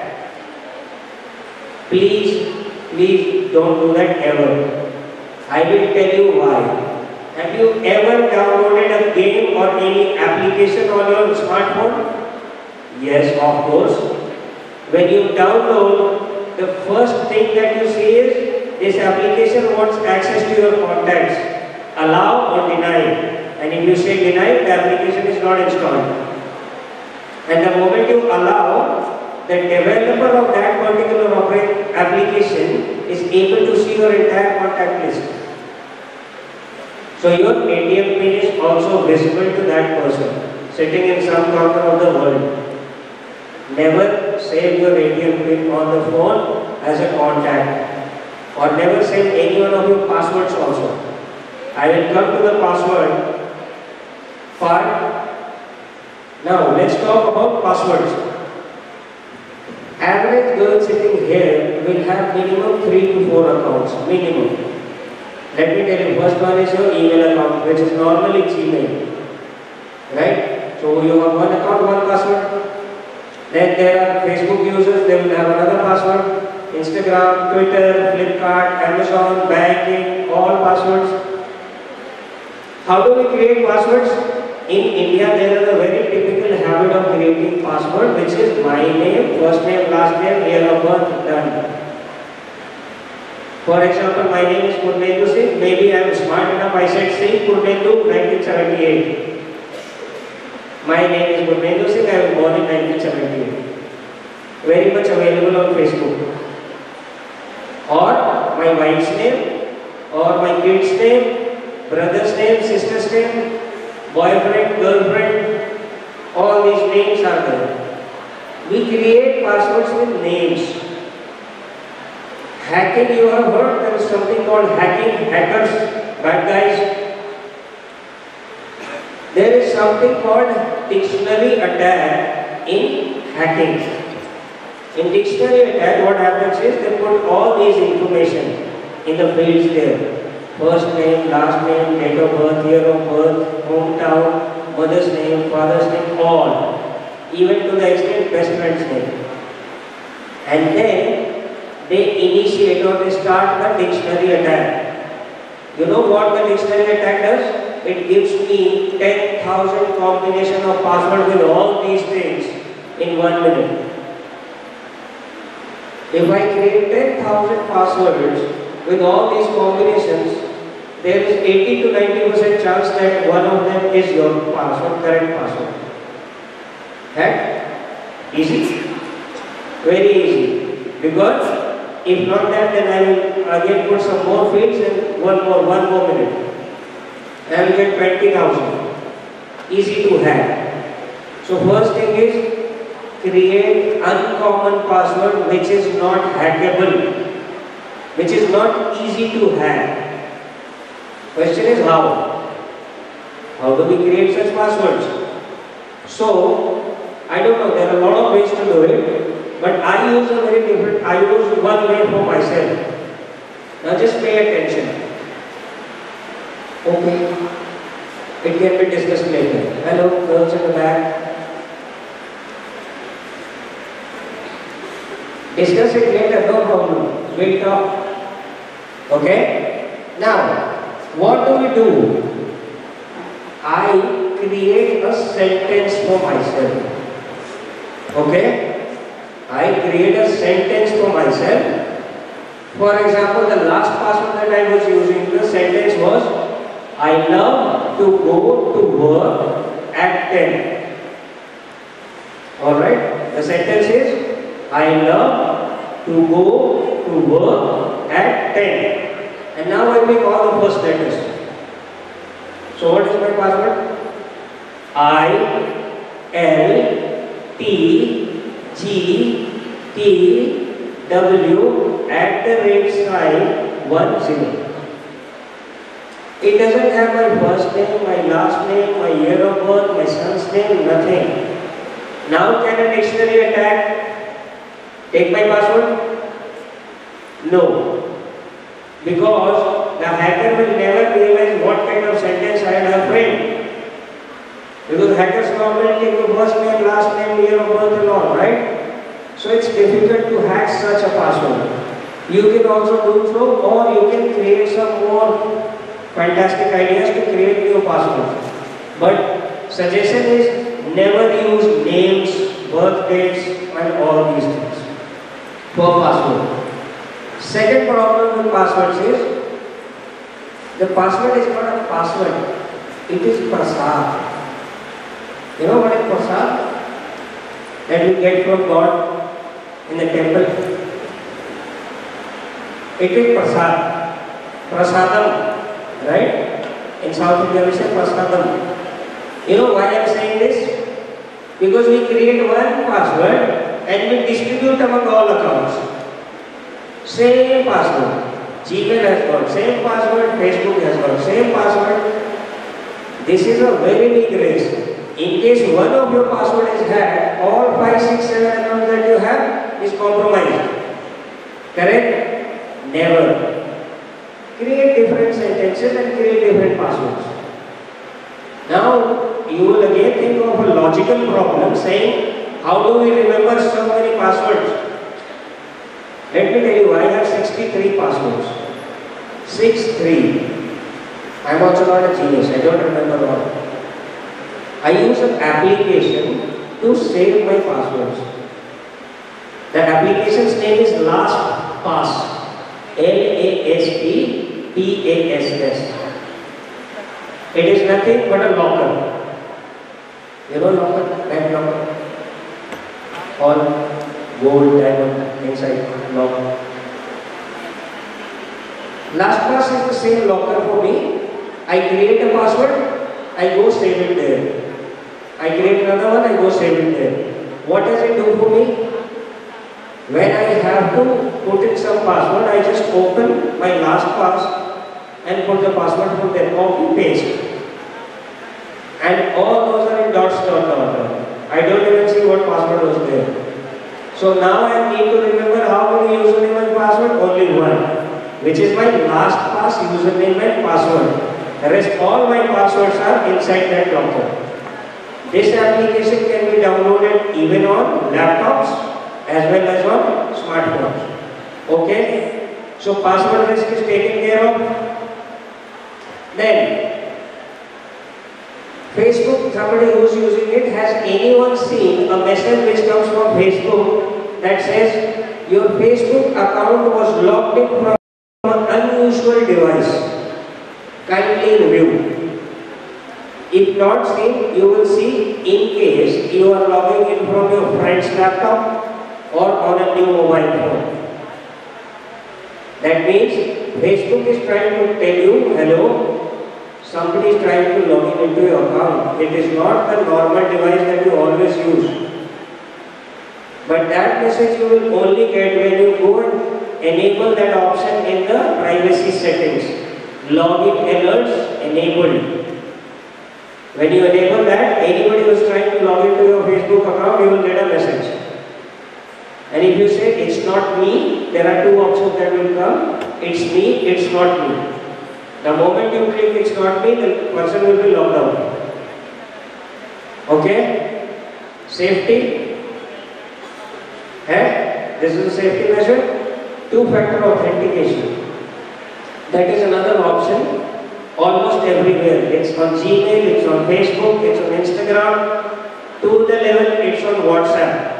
Please, please don't do that ever. I will tell you why. Have you ever downloaded a game or any application on your smartphone? Yes, of course. When you download, the first thing that you see is this application wants access to your contacts. Allow or deny. And if you say deny, the application is not installed. And the moment you allow, the developer of that particular application is able to see your entire contact list. So your ATM pin is also visible to that person sitting in some corner of the world. Never save your ATM pin on the phone as a contact or never save any one of your passwords also. I will come to the password part now let's talk about passwords. Average girl sitting here will have minimum 3 to 4 accounts, minimum. Let me tell you, first one is your email account, which is normally Gmail. Right? So you have one account, one password. Then there are Facebook users, they will have another password. Instagram, Twitter, Flipkart, Amazon, banking, all passwords. How do we create passwords? In India, there is a very typical habit of creating password, which is my name, first name, last name, year of birth, done. For example, my name is Purnendu Singh. Maybe I am smart enough. I said Singh Purnendu, 1978. My name is Purnendu Singh. I was born in 1978. Very much available on Facebook. Or my wife's name, or my kid's name, brother's name, sister's name, boyfriend, girlfriend, all these names are there. We create passwords with names. Hacking, you have heard there is something called hacking, hackers, bad guys. There is something called dictionary attack in hacking. In dictionary attack, what happens is they put all these information in the fields there. First name, last name, date of birth, year of birth, hometown, mother's name, father's name, all. Even to the extent best friend's name. And then they initiate or they start the dictionary attack. You know what the dictionary attack does? It gives me 10,000 combination of password with all these things in one minute. If I create 10,000 passwords with all these combinations, there is 80 to 90 percent chance that one of them is your password, correct password. Heck? Easy? Very easy. Because if not that, then I will again put some more fields and one more, one more minute. I will get 20,000. Easy to hack. So first thing is create uncommon password which is not hackable, which is not easy to hack. Question is how? How do we create such passwords? So, I don't know, there are a lot of ways to do it, but I use a very different, I use one way for myself. Now just pay attention. Okay. It can be discussed later. Hello, girls in the back. Discuss it later, no problem. We'll talk. Okay? Now, what do we do? I create a sentence for myself. Okay? I create a sentence for myself. For example, the last password that I was using, the sentence was, I love to go to work at 10. Alright? The sentence is, I love to go to work at 10. And now I make all the first letters. So what is my password? I L T G T W at the rate sign one zero. It doesn't have my first name, my last name, my year of birth, my son's name, nothing. Now can a dictionary attack take my password? No. Because the hacker will never realize what kind of sentence I have framed. Because hackers normally take the first name, last name, year of birth and all, right? So it's difficult to hack such a password. You can also do so or you can create some more fantastic ideas to create new passwords. But suggestion is never use names, birth dates and all these things for password. Second problem with passwords is the password is not a password, it is prasad. You know what is prasad? That we get from God in the temple. It is prasad. Prasadam, right? In South India we say prasadam. You know why I am saying this? Because we create one password and we distribute among all accounts. Same password. Gmail has same password, Facebook has same password. This is a very big risk. In case one of your password is hacked, all 5, 6, 7 accounts that you have is compromised. Correct? Never. Create different sentences and create different passwords. Now, you will again think of a logical problem saying, how do we remember so many passwords? Let me tell you, I have 63 passwords. 63. I am also not a genius, I don't remember all. I use an application to save my passwords. The application's name is LastPass. L-A-S-T-P-A-S-S. It is nothing but a locker. You know locker? Bank locker? All gold, diamond inside locker. LastPass is the same locker for me. I create a password I go save it there. I create another one, I go save it there. What does it do for me? When I have to put in some password, I just open my last pass and put the password from there, copy, paste. And all those are in dot, dot. I don't even see what password was there. So now I need to remember how many username and password? Only one, which is my last pass username and password. The rest all my passwords are inside that locker. This application can be downloaded even on laptops as well as on smartphones. Okay? So password risk is taken care of. Then Facebook, somebody who's using it, has anyone seen a message which comes from Facebook that says your Facebook account was logged in from an unusual device? Kindly review. If not seen, you will see in case you are logging in from your friend's laptop or on a new mobile phone. That means Facebook is trying to tell you, hello, somebody is trying to log in into your account. It is not the normal device that you always use. But that message you will only get when you go and enable that option in the privacy settings. Login alerts enabled. When you enable that, anybody who is trying to log into your Facebook account, you will get a message. And if you say it's not me, there are two options that will come. It's me, it's not me. The moment you click it's not me, the person will be logged out. Okay? Safety. Eh? This is a safety measure. Two-factor authentication. That is another option almost everywhere. It's on Gmail, it's on Facebook, it's on Instagram. To the level, it's on WhatsApp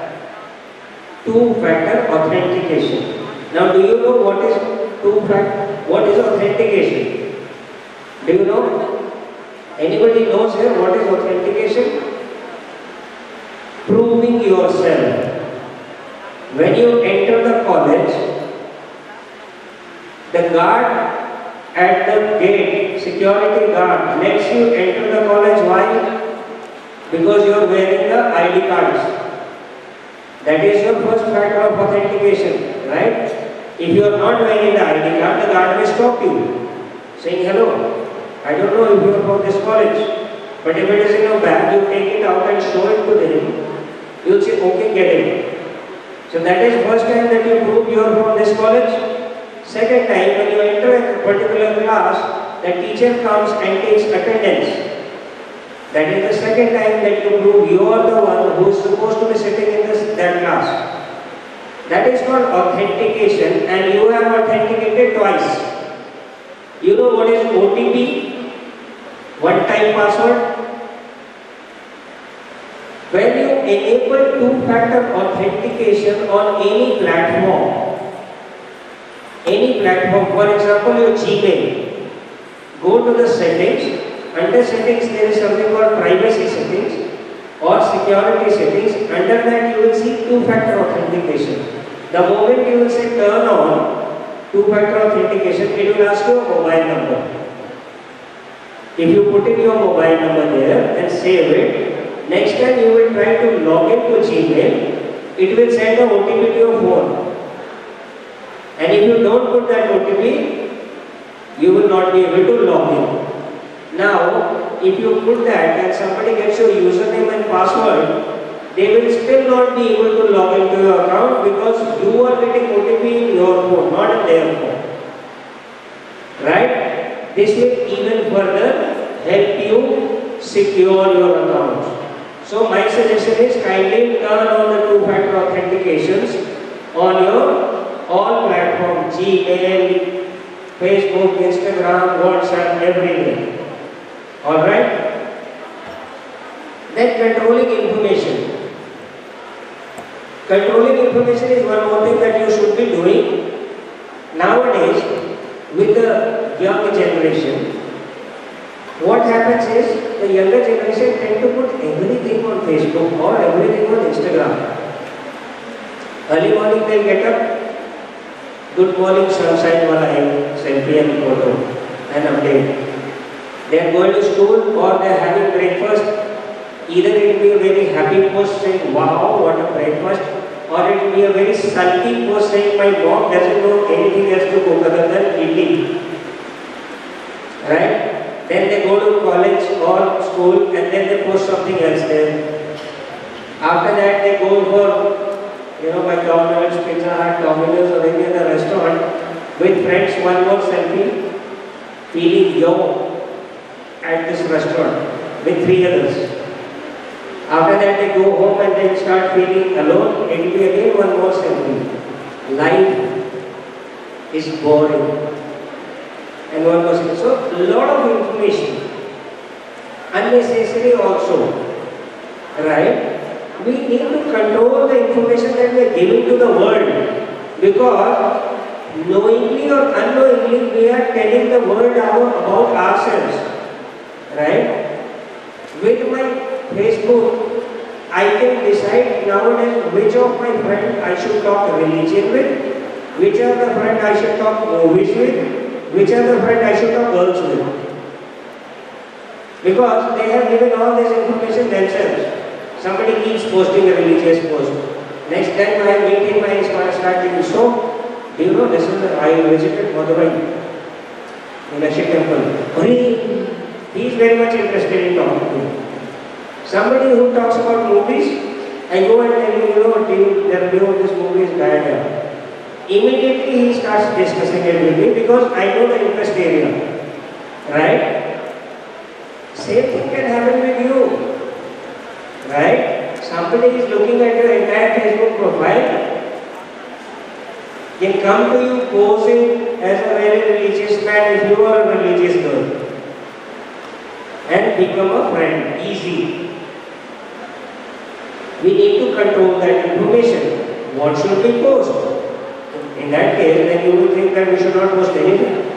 two-factor authentication. Now, do you know what is two-factor? What is authentication? Do you know? Anybody knows here what is authentication? Proving yourself. When you enter the college, the guard at the gate, security guard, lets you enter the college. Why? Because you are wearing the ID cards. That is your first factor of authentication, right? If you are not wearing the ID card, the guard may stop you, saying hello. I don't know if you are from this college, but if it is in your bag, you take it out and show it to him. You will say, okay, get it. So that is first time that you prove you are from this college. Second time, when you enter a particular class, the teacher comes and takes attendance. That is the second time that you prove you are the one who is supposed to be sitting in this, that class. That is called authentication and you have authenticated twice. You know what is OTP? One time password? When you enable two-factor authentication on any platform, any platform, for example your Gmail, go to the settings, under settings there is something called privacy settings or security settings, under that you will see two-factor authentication. The moment you will say turn on two-factor authentication, it will ask you a mobile number. If you put in your mobile number there and save it, next time you will try to log in to Gmail, it will send a OTP to your phone. And if you don't put that OTP, you will not be able to log in. Now, if you put that and somebody gets your username and password, they will still not be able to log into your account because you are getting OTP in your phone, not in their phone. Right? This will even further help you secure your account. So my suggestion is kindly turn on the two-factor authentications on your all platforms, Gmail, Facebook, Instagram, WhatsApp, everywhere. Alright? Then controlling information. Controlling information is one more thing that you should be doing. Nowadays, with the young generation, what happens is the younger generation tend to put everything on Facebook or everything on Instagram. Early morning they get up, good sunshine wala hai, selfie and photo and update. They are going to school or they are having breakfast. Either it will be a very happy post saying, wow, what a breakfast, or it will be a very sulky post saying, my mom doesn't know anything else to cook other than idli. Right? Then they go to college or school and then they post something else there. After that they go for, you know, my McDonald's, Pizza Hut, Domino's or any other restaurant with friends, one more selfie, feeling young at this restaurant with three others. After that they go home and then start feeling alone, it will be again one more selfie. Life is boring. And one more selfie. So, a lot of information. Unnecessary also. Right? We need to control the information that we are giving to the world. Because knowingly or unknowingly we are telling the world about ourselves. Right? With my Facebook, I can decide nowadays which of my friends I should talk religion with, which are the friend I should talk movies with, which are the friend I should talk girls with. Because they have given all this information themselves. Somebody keeps posting a religious post. Next time I him, I start starting, so, do you know, this is, I visited Madurai, Meenakshi temple. Hurry, he is very much interested in talking to me. Somebody who talks about movies, I go and tell you, you know, the review of this movie is bad. Immediately he starts discussing it with me because I know the interest area. Right? Same thing can happen with you. Right? Somebody is looking at your entire Facebook profile, can come to you posing as a very religious man if you are a religious girl. And become a friend, easy. We need to control that information. What should we post? In that case, then you will think that we should not post anything.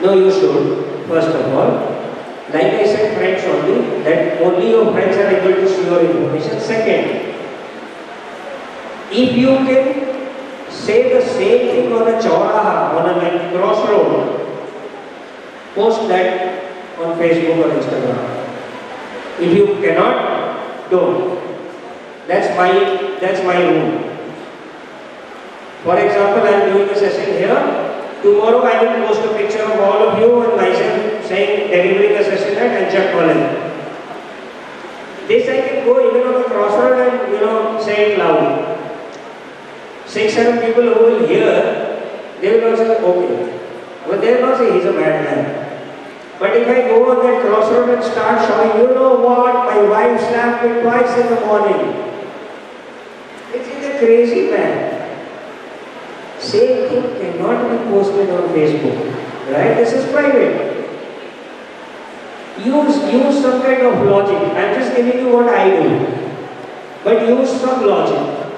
No, you should. First of all, like I said, friends only, that only your friends are able to see your information. Second, if you can say the same thing on a chauraha, on a crossroad, post that on Facebook or Instagram. If you cannot, don't. That's my that's my rule. For example, I am doing a session here. Tomorrow I will post a picture of all of you and myself saying delivering a session at ANJAC College. This I can go even on a crossroad and you know say it loud. Six, seven people who will hear, they will also say, okay. But they will not say he's a bad man. But if I go on that crossroad and start showing, you know what, my wife slapped me twice in the morning. It is a crazy man. Same thing cannot be posted on Facebook. Right? This is private. Use, use some kind of logic. I'm just giving you what I do. But use some logic.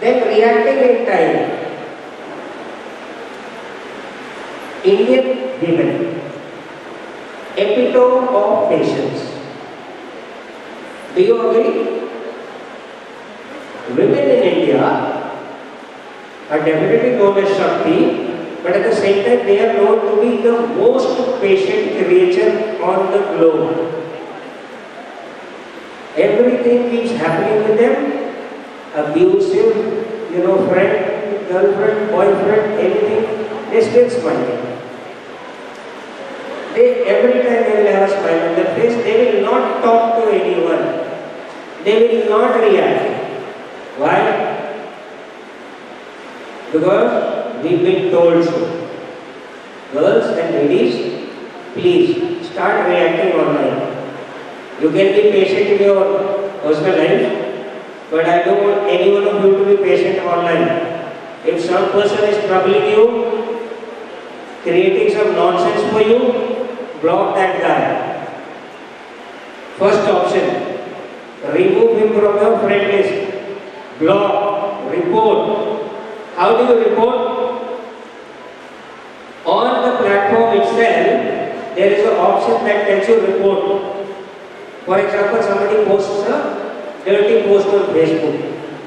Then reacting in time. Indian women, epitome of patience. Do you agree? Women in India are definitely known as Shakti, but at the same time they are known to be the most patient creature on the globe. Everything keeps happening with them, abusive, you know, friend, girlfriend, boyfriend, anything, they still smile. They, every time they will have a smile on their face, they will not talk to anyone. They will not react. Why? Because we've been told so. Girls and ladies, please start reacting online. You can be patient in your personal life, but I don't want any one of you to be patient online. If some person is troubling you, creating some nonsense for you, block that guy. First option, remove him from your friend list. Block, report. How do you report? On the platform itself, there is an option that tells you report. For example, somebody posts a dirty post on Facebook.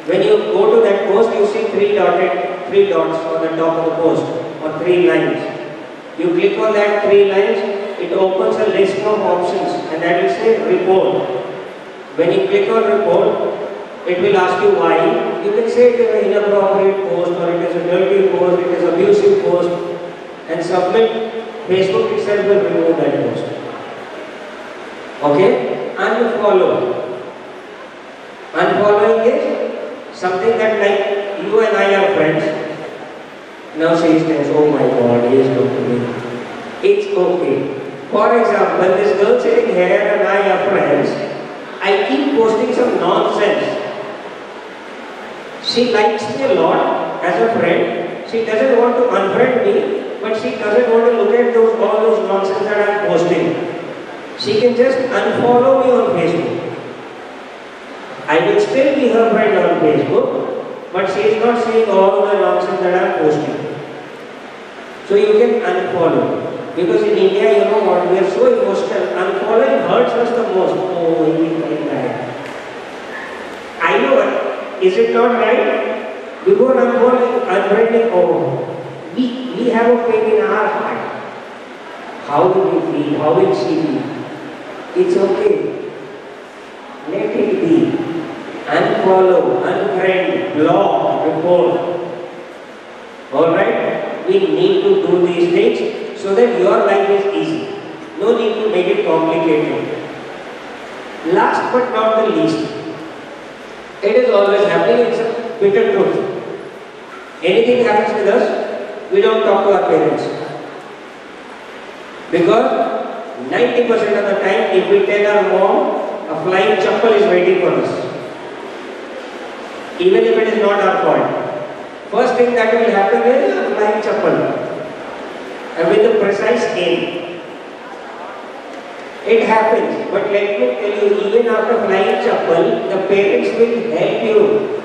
When you go to that post, you see three dotted, three dots on the top of the post, or three lines. You click on that three lines, it opens a list of options and that will say report. When you click on report, it will ask you why. You can say it is an inappropriate post or it is a dirty post, it is abusive post and submit. Facebook itself will remove that post. Okay? and you follow. Unfollowing is something that like you and I are friends. Now she says, oh my god, he is talking to me. It's okay. For example, this girl sitting here and I are friends. I keep posting some nonsense. She likes me a lot as a friend. She doesn't want to unfriend me, but she doesn't want to look at those all those nonsense that I'm posting. She can just unfollow me on Facebook. I will still be her friend on Facebook, but she is not seeing all the nonsense that I am posting. So you can unfollow. Because in India, you know what, we are so emotional. Unfollowing hurts us the most. Oh, he bad. I know. Is it not right? Before unfollowing, unfriending, oh, we, we have a pain in our heart. How do we feel? How will she feel? It's okay. Let it be. Unfollow, unfriend, block, report. Alright? We need to do these things so that your life is easy. No need to make it complicated. Last but not the least, it is always happening, it's a bitter truth. Anything happens with us, we don't talk to our parents. Because 90% of the time, if we tell our mom, a flying chappal is waiting for us. Even if it is not our fault. First thing that will happen is a flying chappal. And with the precise aim. It happens, but let me tell you, even after flying chappal, the parents will help you.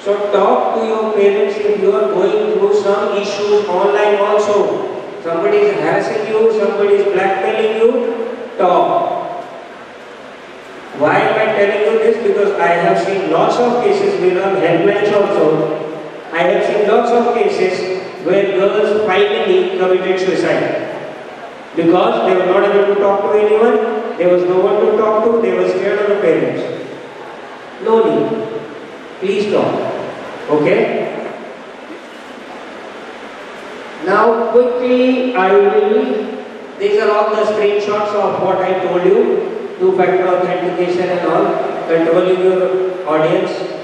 So talk to your parents if you are going through some issues online also. Somebody is harassing you, somebody is blackmailing you, talk. Why am I telling you this? Because I have seen lots of cases, we run helplines also. I have seen lots of cases where girls finally committed suicide. Because they were not able to talk to anyone, there was no one to talk to, they were scared of the parents. No need. Please talk. Okay? Now quickly I will, these are all the screenshots of what I told you, two-factor authentication and all, controlling your audience.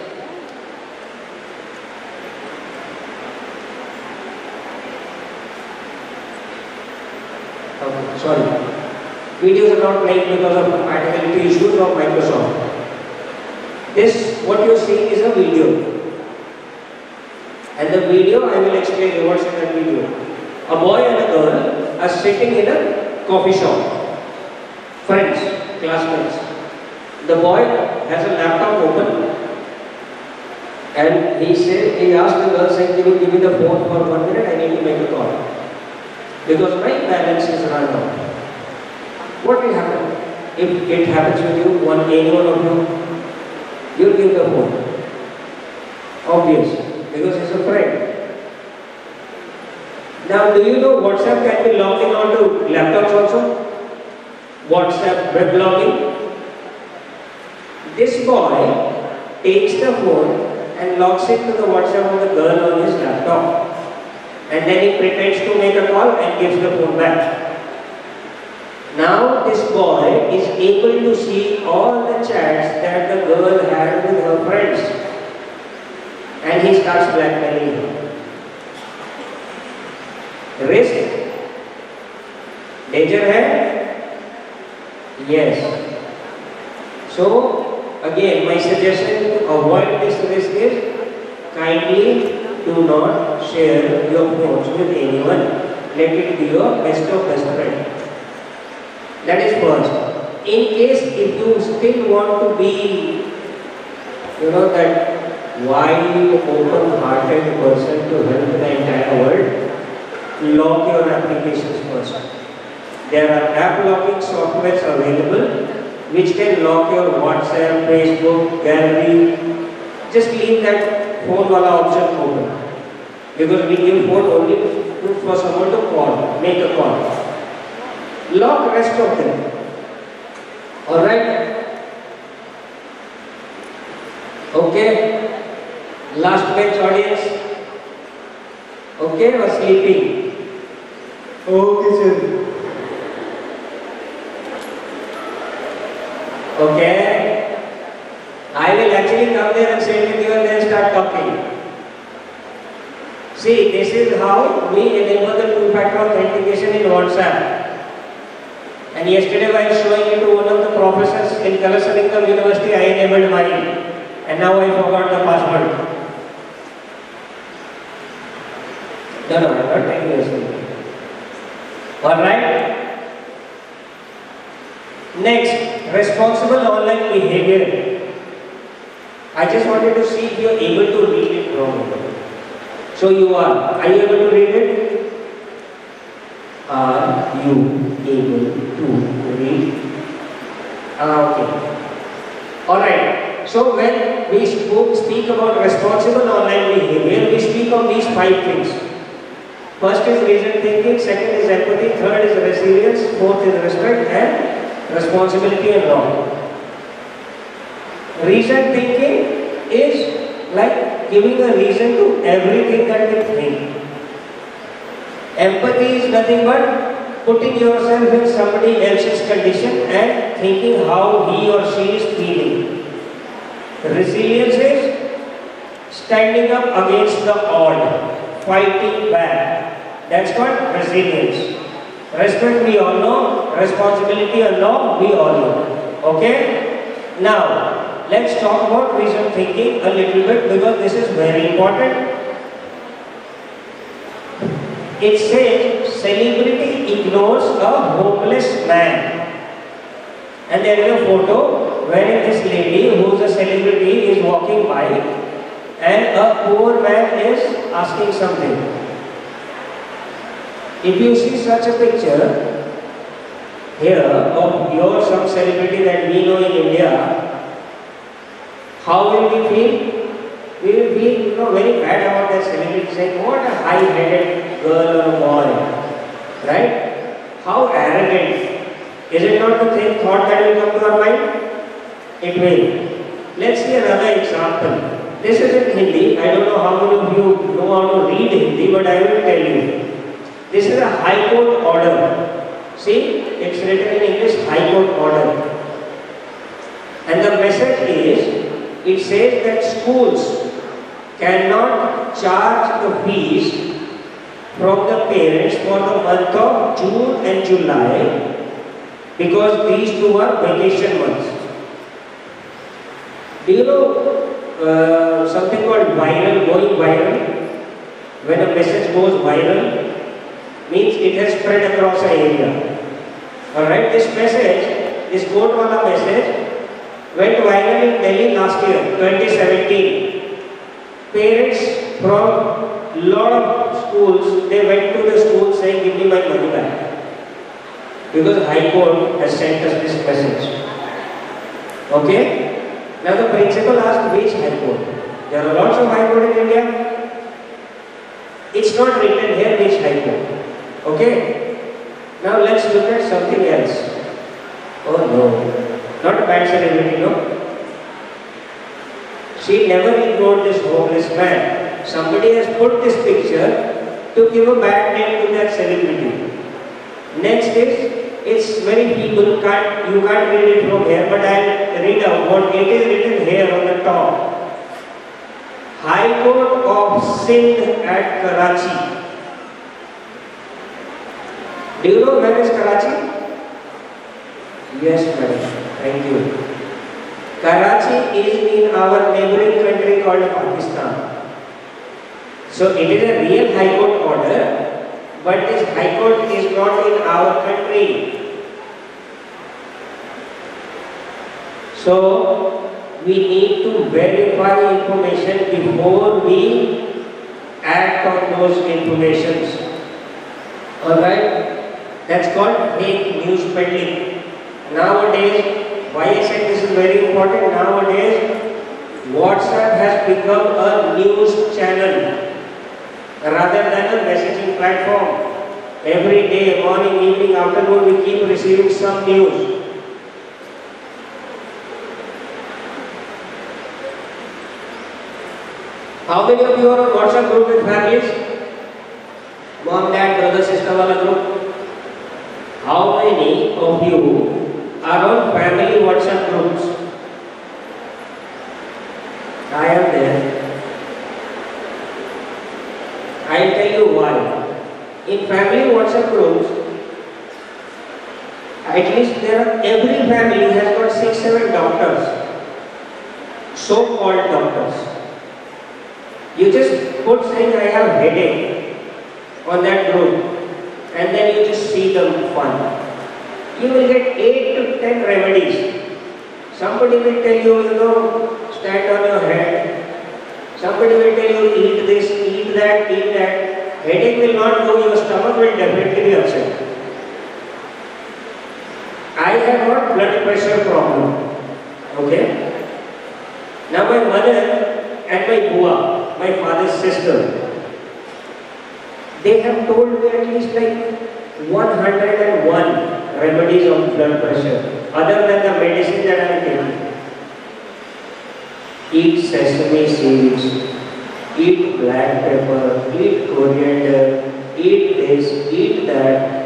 Okay, sorry. Videos are not playing because of compatibility issues of Microsoft. This, what you're seeing is a video. And the video, I will explain you what's in that video. A boy and a girl are sitting in a coffee shop. Friends, classmates. The boy has a laptop open and he said, he asked the girl, saying, can you give me the phone for one minute, I need to make a call. Because my balance is run out. What will happen? If it happens with you, one, any one of you, you'll give the phone. Obvious because it's a friend. Now, do you know WhatsApp can be logged in onto laptops also? WhatsApp web logging. This boy takes the phone and logs into the WhatsApp of the girl on his laptop. And then he pretends to make a call and gives the phone back. Now this boy is able to see all the chats that the girl had with her friends and he starts blackmailing her. Risk? Danger hai? Yes. So, again, my suggestion to avoid this risk is kindly do not share your phones with anyone. Let it be your best of best friend. That is first. In case if you still want to be, you know, that wide, open-hearted person to help the entire world, lock your applications first. There are app locking softwares available which can lock your WhatsApp, Facebook, gallery. Just leave that phone वाला option होगा because we give phone only to for someone to call make a call lock rest of them alright okay last bench audience okay were sleeping okay sir okay I will actually come there and say See, this is how we enable the two-factor authentication in WhatsApp. And yesterday was showing it to one of the professors in Kalasalingam University, I enabled mine. And now I forgot the password. No, no, I'm not you something. Alright? Next, responsible online behavior. I just wanted to see if you are able to read it wrong. So you are. Are you able to read it? Are you able to read? Ah, okay. Alright. So when we spoke, speak about responsible online behavior, we speak of these five things. First is reason thinking, second is empathy, third is resilience, fourth is respect and responsibility and law. Reason thinking is like giving a reason to everything that we think. Empathy is nothing but putting yourself in somebody else's condition and thinking how he or she is feeling. Resilience is standing up against the odd, fighting back. That's called resilience. Respect we all know, responsibility law we all know. Okay? Now, let's talk about reason thinking a little bit because this is very important. It says celebrity ignores a homeless man. And there is a photo where this lady who is a celebrity is walking by and a poor man is asking something. If you see such a picture here of your some celebrity that we know in India, how will we feel? We will feel you know very bad about that celebrity saying, what a high-headed girl or boy, right? How arrogant. Is it not the thing thought that will come to our mind? It will. Let's see another example. This is in Hindi. I don't know how many of you know how to read Hindi, but I will tell you. This is a High Court order. See, it's written in English High Court order. And the message is, it says that schools cannot charge the fees from the parents for the month of June and July because these two are vacation months. Do you know uh, something called viral, going viral? When a message goes viral, means it has spread across an area. Alright, this message, this code wala message went viral in Delhi last year, 2017. Parents from lot of schools, they went to the school saying, give me my money back. Because High Court has sent us this message. Okay? Now the principal asked which High Court? There are lots of High Court in India. It's not written here which High Court. Okay? Now let's look at something else. Oh no. Not a bad celebrity, no? She never ignored this homeless man. Somebody has put this picture to give a bad name to that celebrity. Next is it's very people can't you can't read it from here, but I'll read out what it is written here on the top. High Court of Sindh at Karachi. Do you know where is Karachi? Yes, madam. Thank you. Karachi is in our neighboring country called Pakistan. So it is a real High Court order, but this High Court is not in our country. So we need to verify information before we act on those informations. Alright? That's called fake news peddling. Nowadays, why I said this is very important, nowadays WhatsApp has become a news channel rather than a messaging platform. Every day, morning, evening, afternoon, we keep receiving some news. How many of you are on WhatsApp group with families? Mom, dad, brother, sister, wala group? How many of you are family WhatsApp groups? I am there. I'll tell you why. In family WhatsApp groups, at least there are, every family has got six, seven doctors, so-called doctors. You just put saying I have headache on that group, and then you just see them fun. You will get eight to ten remedies. Somebody will tell you, you know, stand on your head. Somebody will tell you, eat this, eat that, eat that. Headache will not go, your stomach will definitely be upset. I have got blood pressure problem. Okay? Now my mother and my bua, my father's sister, they have told me at least like 101 remedies of blood pressure, other than the medicine that I taking. Eat sesame seeds, eat black pepper, eat coriander, eat this, eat that.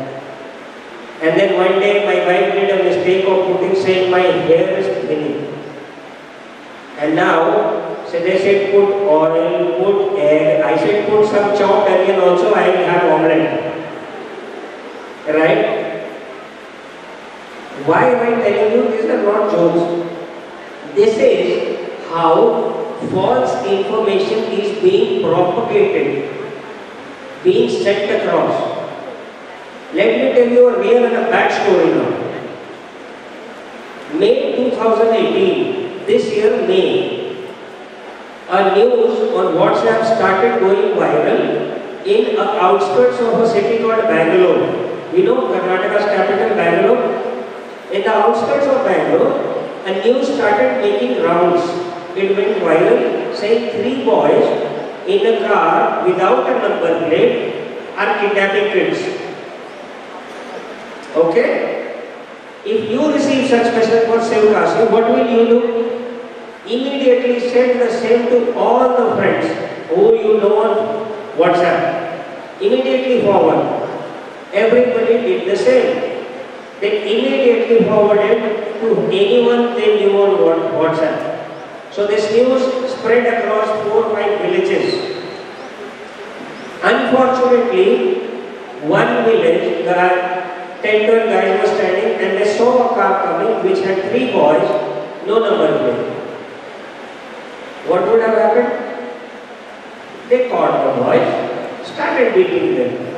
And then one day my wife made a mistake of putting saying my hair is thinning. And now, so they said put oil, put egg. I said put some chopped onion also, I will have omelette. Right? Why am I telling you these are not jokes? This is how false information is being propagated, being sent across. Let me tell you a real and a bad story now. May 2018, this year May, a news on WhatsApp started going viral in the outskirts of a city called Bangalore. You know Karnataka's capital Bangalore? In the outskirts of Bangalore, a news started making rounds. It went viral saying three boys in a car without a number plate are kidnapping kids. Okay? If you receive such message for Sivakasi, what will you do? Immediately send the same to all the friends who you know on WhatsApp. Immediately forward. Everybody did the same. They immediately forwarded to anyone they knew on What- WhatsApp. So this news spread across four or five villages. Unfortunately, one village, the tender guys were standing and they saw a car coming which had three boys, no number plate. What would have happened? They caught the boys, started beating them.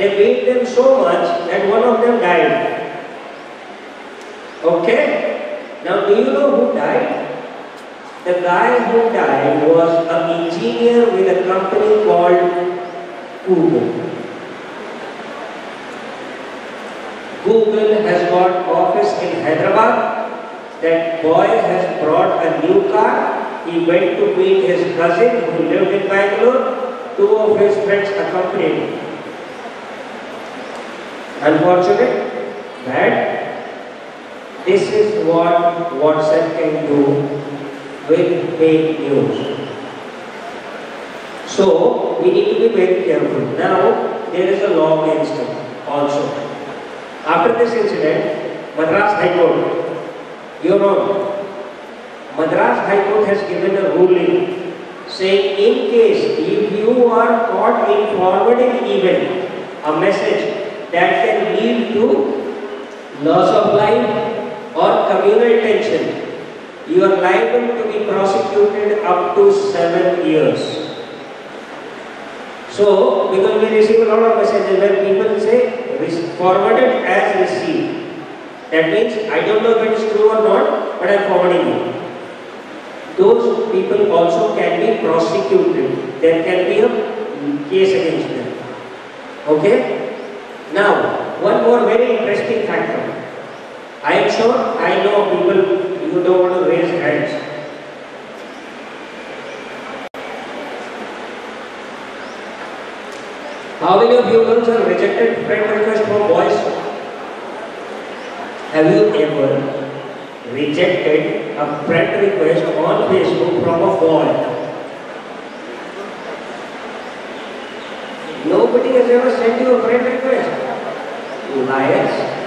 They beat them so much that one of them died. Okay? Now, do you know who died? The guy who died was an engineer with a company called Google. Google has got office in Hyderabad. That boy has brought a new car. He went to meet his cousin who lived in Bangalore. Two of his friends accompanied him. Unfortunate, bad. This is what WhatsApp can do with fake news. So, we need to be very careful. Now, there is a law against it also. After this incident, Madras High Court, you know, Madras High Court has given a ruling saying in case if you are caught in forwarding even a message that can lead to loss of life or communal tension, you are liable to be prosecuted up to seven years. So, because we receive a lot of messages where people say "Re- forwarded as received. That means I don't know if it is true or not, but I am forwarding you. Those people also can be prosecuted. There can be a case against them. Okay? Now, one more very interesting factor. I am sure I know people you don't want to raise hands. How many of you girls have rejected friend request from boys? Have you ever rejected a friend request on Facebook from a boy? Nobody has ever sent you a friend request. You liars.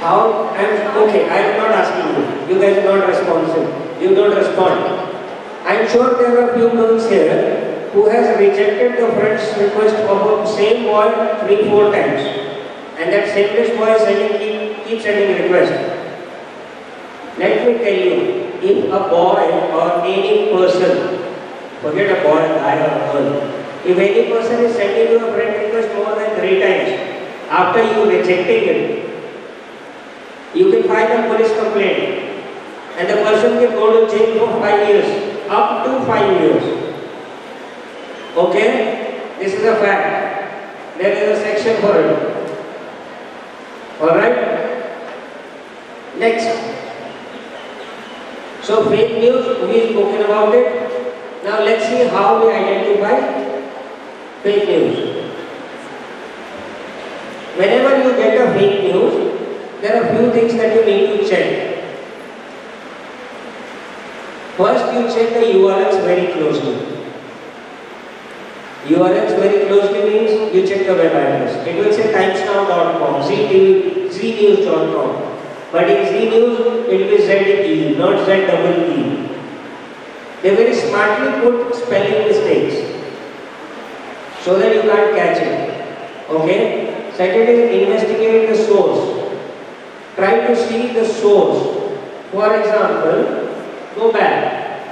How? I'm okay. I am not asking you. You guys are not responsive. You don't respond. I am sure there are few girls here who has rejected the friend's request of the same boy three, four times. And that same boy is sending, keep, keep sending request. Let me tell you, if a boy or any person, forget a boy, guy or girl, if any person is sending you a friend request more than three times, after you rejecting it, you can file a police complaint and the person can go to jail for five years, up to five years. Okay? This is a fact. There is a section for it. Alright? Next. So fake news, We have spoken about it. Now let's see how we identify fake news. Whenever you get a fake news, there are few things that you need to check. First, you check the URLs very closely. URLs very closely means you check the web address. It will say timesnow.com, znews.com. But in znews, it will be ZE, not Z double. They very smartly put spelling mistakes so that you can't catch it. Okay? Second is investigate the source. Try to see the source. For example, go back.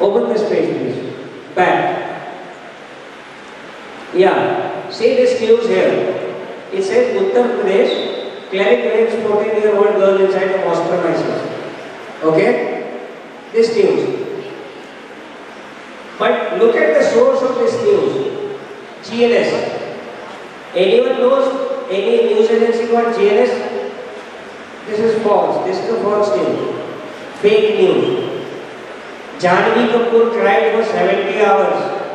Open this page please. Back. Yeah. See this news here. It says Uttar Pradesh, cleric rapes 14 year old girl inside mosque premises. Okay? This news. But look at the source of this news. GLS. Anyone knows any news agency called GLS? This is false. This is a false news. Fake news. Janhvi Kapoor cried for 70 hours.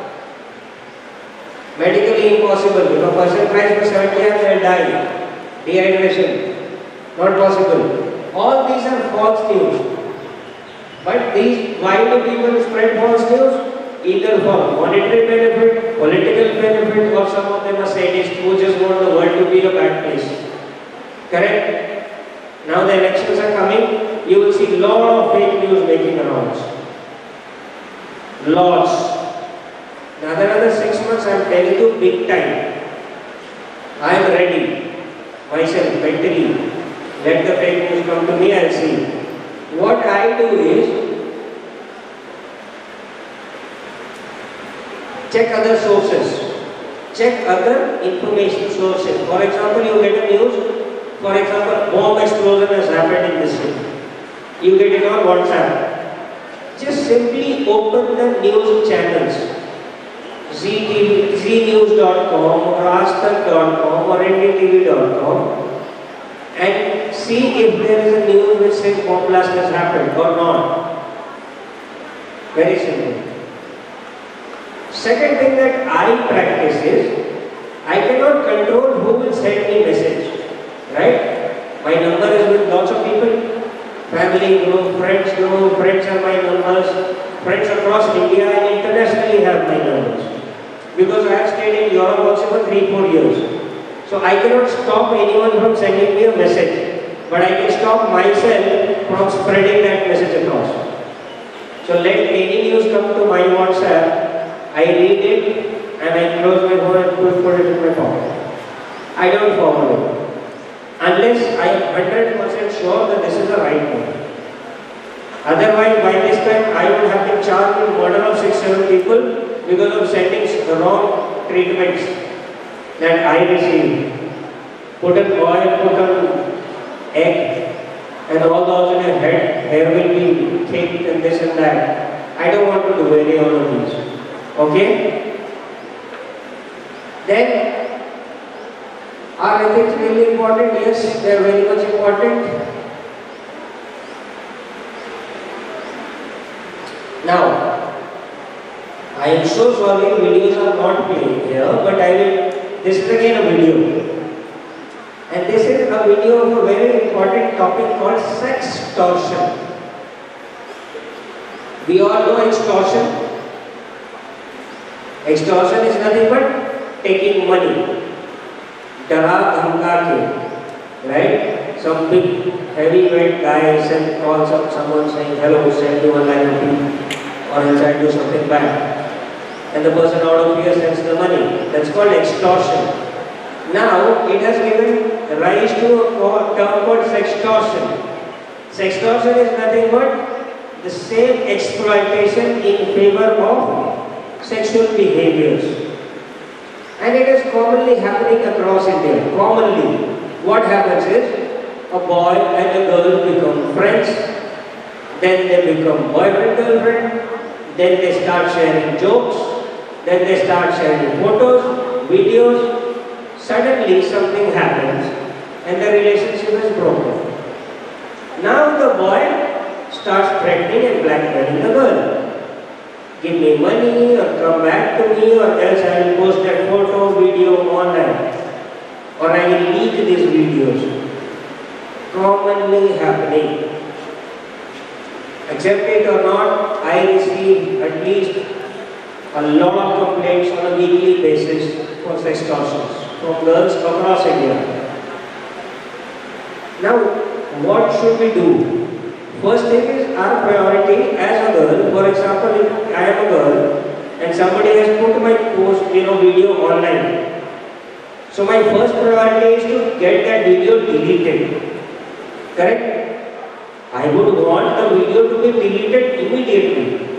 Medically impossible. If a person cries for 70 hours, they'll die. Dehydration. Not possible. All these are false news. But these, why do people spread false news? Either for monetary benefit, political benefit, or some of them are sadists who just want the world to be a bad place. Correct? Now the elections are coming, you will see lot of fake news making rounds. Lots. Another another six months, I am telling you, big time. I am ready. Myself, mentally. Let the fake news come to me, I'll see. What I do is, check other sources. Check other information sources. For example, you get a news, for example, bomb explosion has happened in this city. You get it on WhatsApp. Just simply open the news channels. ZTV, znews.com or aajtak.com or ndtv.com and see if there is a news which says bomb blast has happened or not. Very simple. Second thing that I practice is, I cannot control who will send me message, right? My number is with lots of people, family group, friends group, friends have my numbers, friends across India and internationally have my numbers. Because I have stayed in Europe also for three, four years. So I cannot stop anyone from sending me a message, but I can stop myself from spreading that message across. So let any news come to my WhatsApp, I read it and I close my phone and put, it in my pocket. I don't follow it. Unless I am 100% sure that this is the right one. Otherwise, by this time, I would have been charged with murder of six, seven people because of sending the wrong treatments that I received. Put an oil, put an egg, and all those in your head, hair will be thick and this and that. I don't want to do any of these. Okay? Then, are ethics really important? Yes, they are very much important. Now, I am so sorry, videos are not playing here, but I will. This is again a video. And this is a video of a very important topic called sextortion. We all know extortion. Extortion is nothing but taking money. Dara ke, right? Some big heavyweight guy send calls up someone saying, hello, send you one lakh rupee or else I do something bad. And the person out of fear sends the money. That's called extortion. Now it has given rise to a term called sextortion. Sextortion is nothing but the same exploitation in favor of sexual behaviors. And it is commonly happening across India. Commonly. What happens is a boy and a girl become friends, then they become boyfriend girlfriend, then they start sharing jokes, then they start sharing photos, videos. Suddenly something happens and the relationship is broken. Now the boy starts threatening and blackmailing the girl. Give me money or come back to me or else I will post that photo, video online. Or I will leak these videos. Commonly happening. Accept it or not, I receive at least a lot of complaints on a weekly basis for sextortions from girls across India. Now, what should we do? First thing is our priority as a girl. For example, if I am a girl and somebody has put my post, you know, video online. So my first priority is to get that video deleted. Correct? I would want the video to be deleted immediately.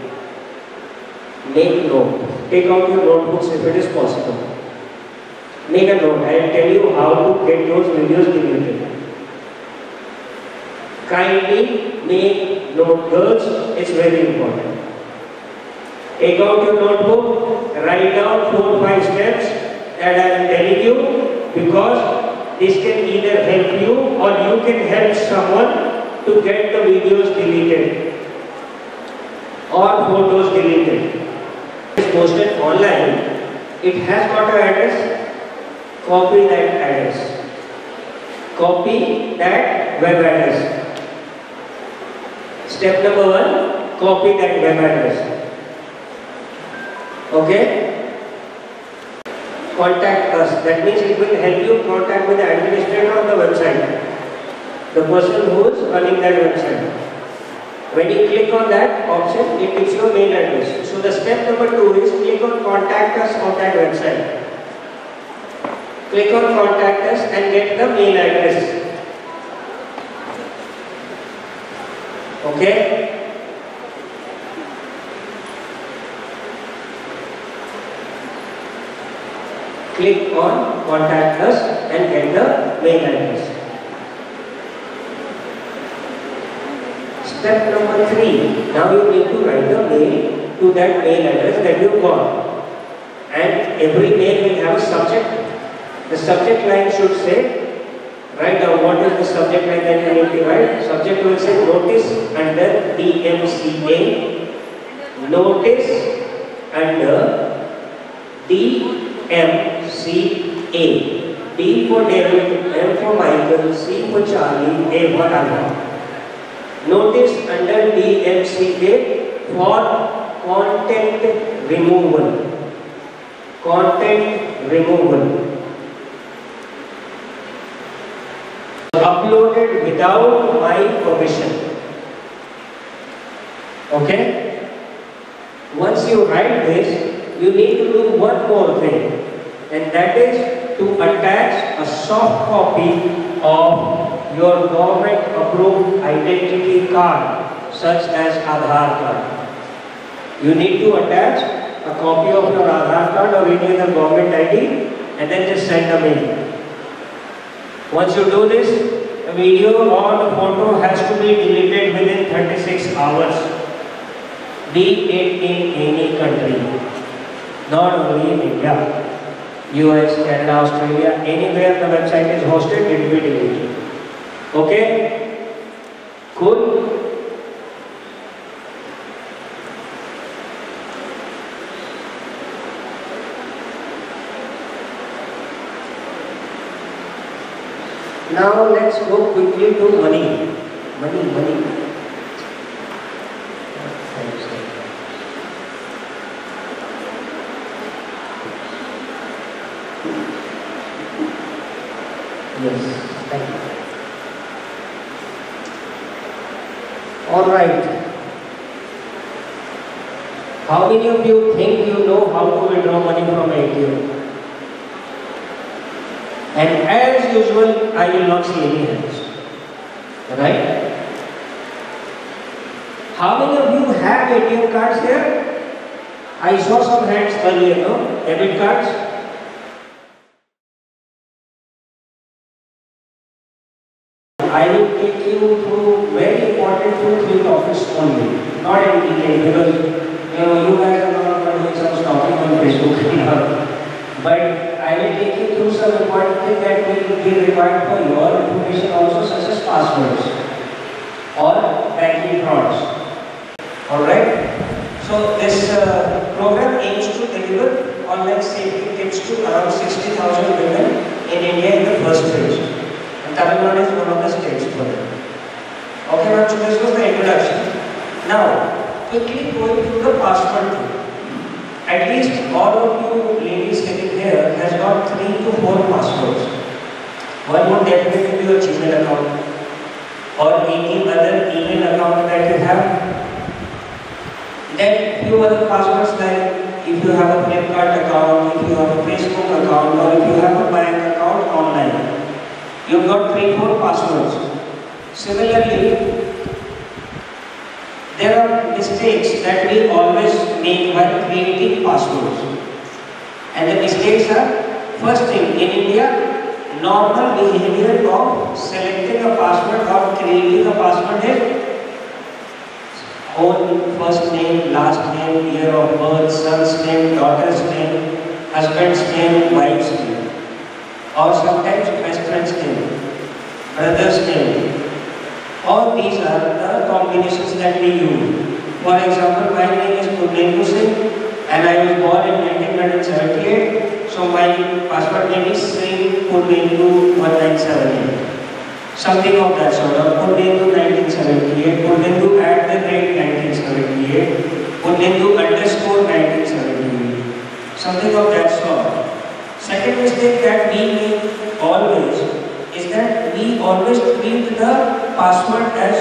Make note. Take out your notebooks if it is possible. Make a note. I will tell you how to get those videos deleted. Kindly make note, girls. It's very important. Take out your notebook. Write down four five steps that I am telling you because this can either help you or you can help someone to get the videos deleted or photos deleted. It's posted online. It has got an address. Copy that address. Copy that web address. Step number one, copy that web address. Okay? Contact us. That means it will help you contact with the administrator of the website. The person who is running that website. When you click on that option, it gives you a mail address. So the step number two is click on contact us on that website. Click on contact us and get the mail address. Okay? Click on contact us and get the mail address. Step number three, now you need to write the mail to that mail address that you got. And every mail will have a subject. The subject line should say, write down what is the subject line that you need to write. Subject will say notice under DMCA. Notice under DMCA. D for David, M for Michael, C for Charlie, A for Alpha. Notice under DMCA for content removal. Content removal. Uploaded without my permission. Okay? Once you write this, you need to do one more thing, and that is to attach a soft copy of your government approved identity card, such as Aadhaar card. You need to attach a copy of your Aadhaar card or any other government ID and then just send a mail. Once you do this, the video or the photo has to be deleted within 36 hours. Be it in any country, not only in India. US, Canada, Australia, anywhere the website is hosted, it will be deleted. Okay? Cool? Now let's go quickly to money. Money, money. Many of you think you know how to withdraw money from ATM? And as usual, I will not see any hands. Right? How many of you have ATM cards here? I saw some hands earlier, no? Debit cards? My name is Purnendu Singh and I was born in 1978. So my passport name is Singh Purnendu 1978. Something of that sort. Or Purnendu 1978, Purnendu at the rate 1978, Purnendu underscore 1978. Something of that sort. Second mistake that we make always is that we always treat the password as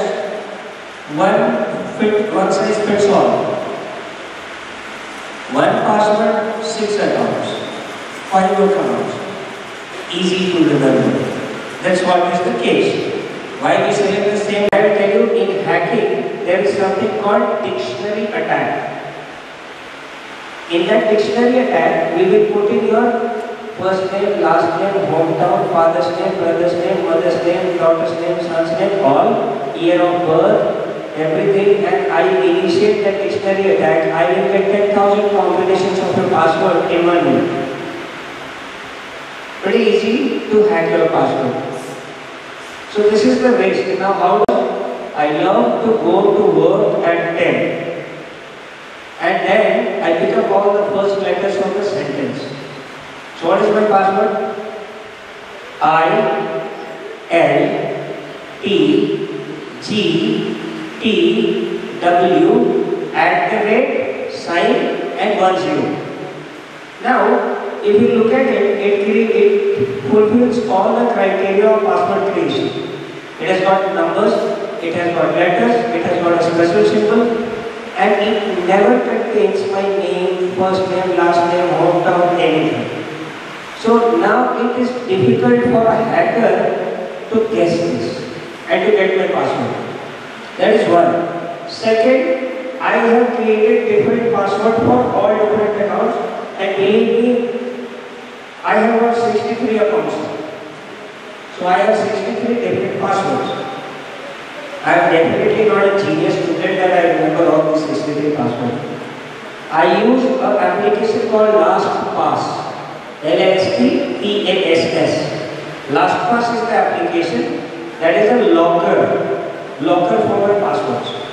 one fit, one size. One password, six accounts, five accounts, easy to remember. That's what is the case. Why we select the same? I will tell you in hacking there is something called dictionary attack. In that dictionary attack, we will put in your first name, last name, hometown, father's name, brother's name, mother's name, daughter's name, son's name, all, year of birth, everything, and I initiate that dictionary attack. I will get 10,000 combinations of your password in one minute. Pretty easy to hack your password. So this is the risk. Now how I love to go to work at 10 and then I pick up all the first letters of the sentence. So what is my password? I L T G T W at the rate sign and one zero. Now if you look at it, it, it fulfills all the criteria of password creation. It has got numbers, it has got letters, it has got a special symbol, and it never contains my name, first name, last name, hometown, anything. So now it is difficult for a hacker to guess this and to get my password. That is one. Second, I have created different password for all different accounts and believe me, I have got 63 accounts. So I have 63 different passwords. I am definitely not a genius student that I remember all these 63 passwords. I use an application called LastPass. L-A-S-T-P-A-S-S. LastPass is the application that is a locker, locker for my passwords.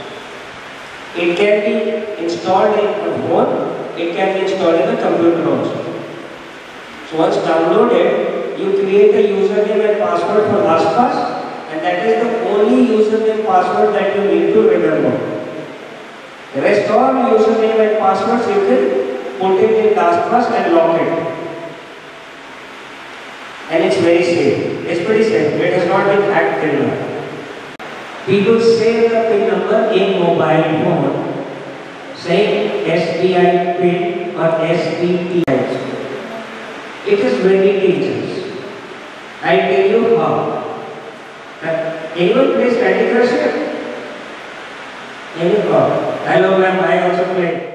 It can be installed in a phone, it can be installed in a computer also. So once downloaded, you create a username and password for LastPass and that is the only username password that you need to remember. The rest username and passwords you can put it in LastPass and lock it. And it's very safe. It's pretty safe. It has not been hacked till now. People save the PIN number in mobile phone say SBI PIN or SBT. It is very dangerous. I tell you how. Uh, Anyone plays Candy Crush here? Anyone? Hello ma'am, I also play.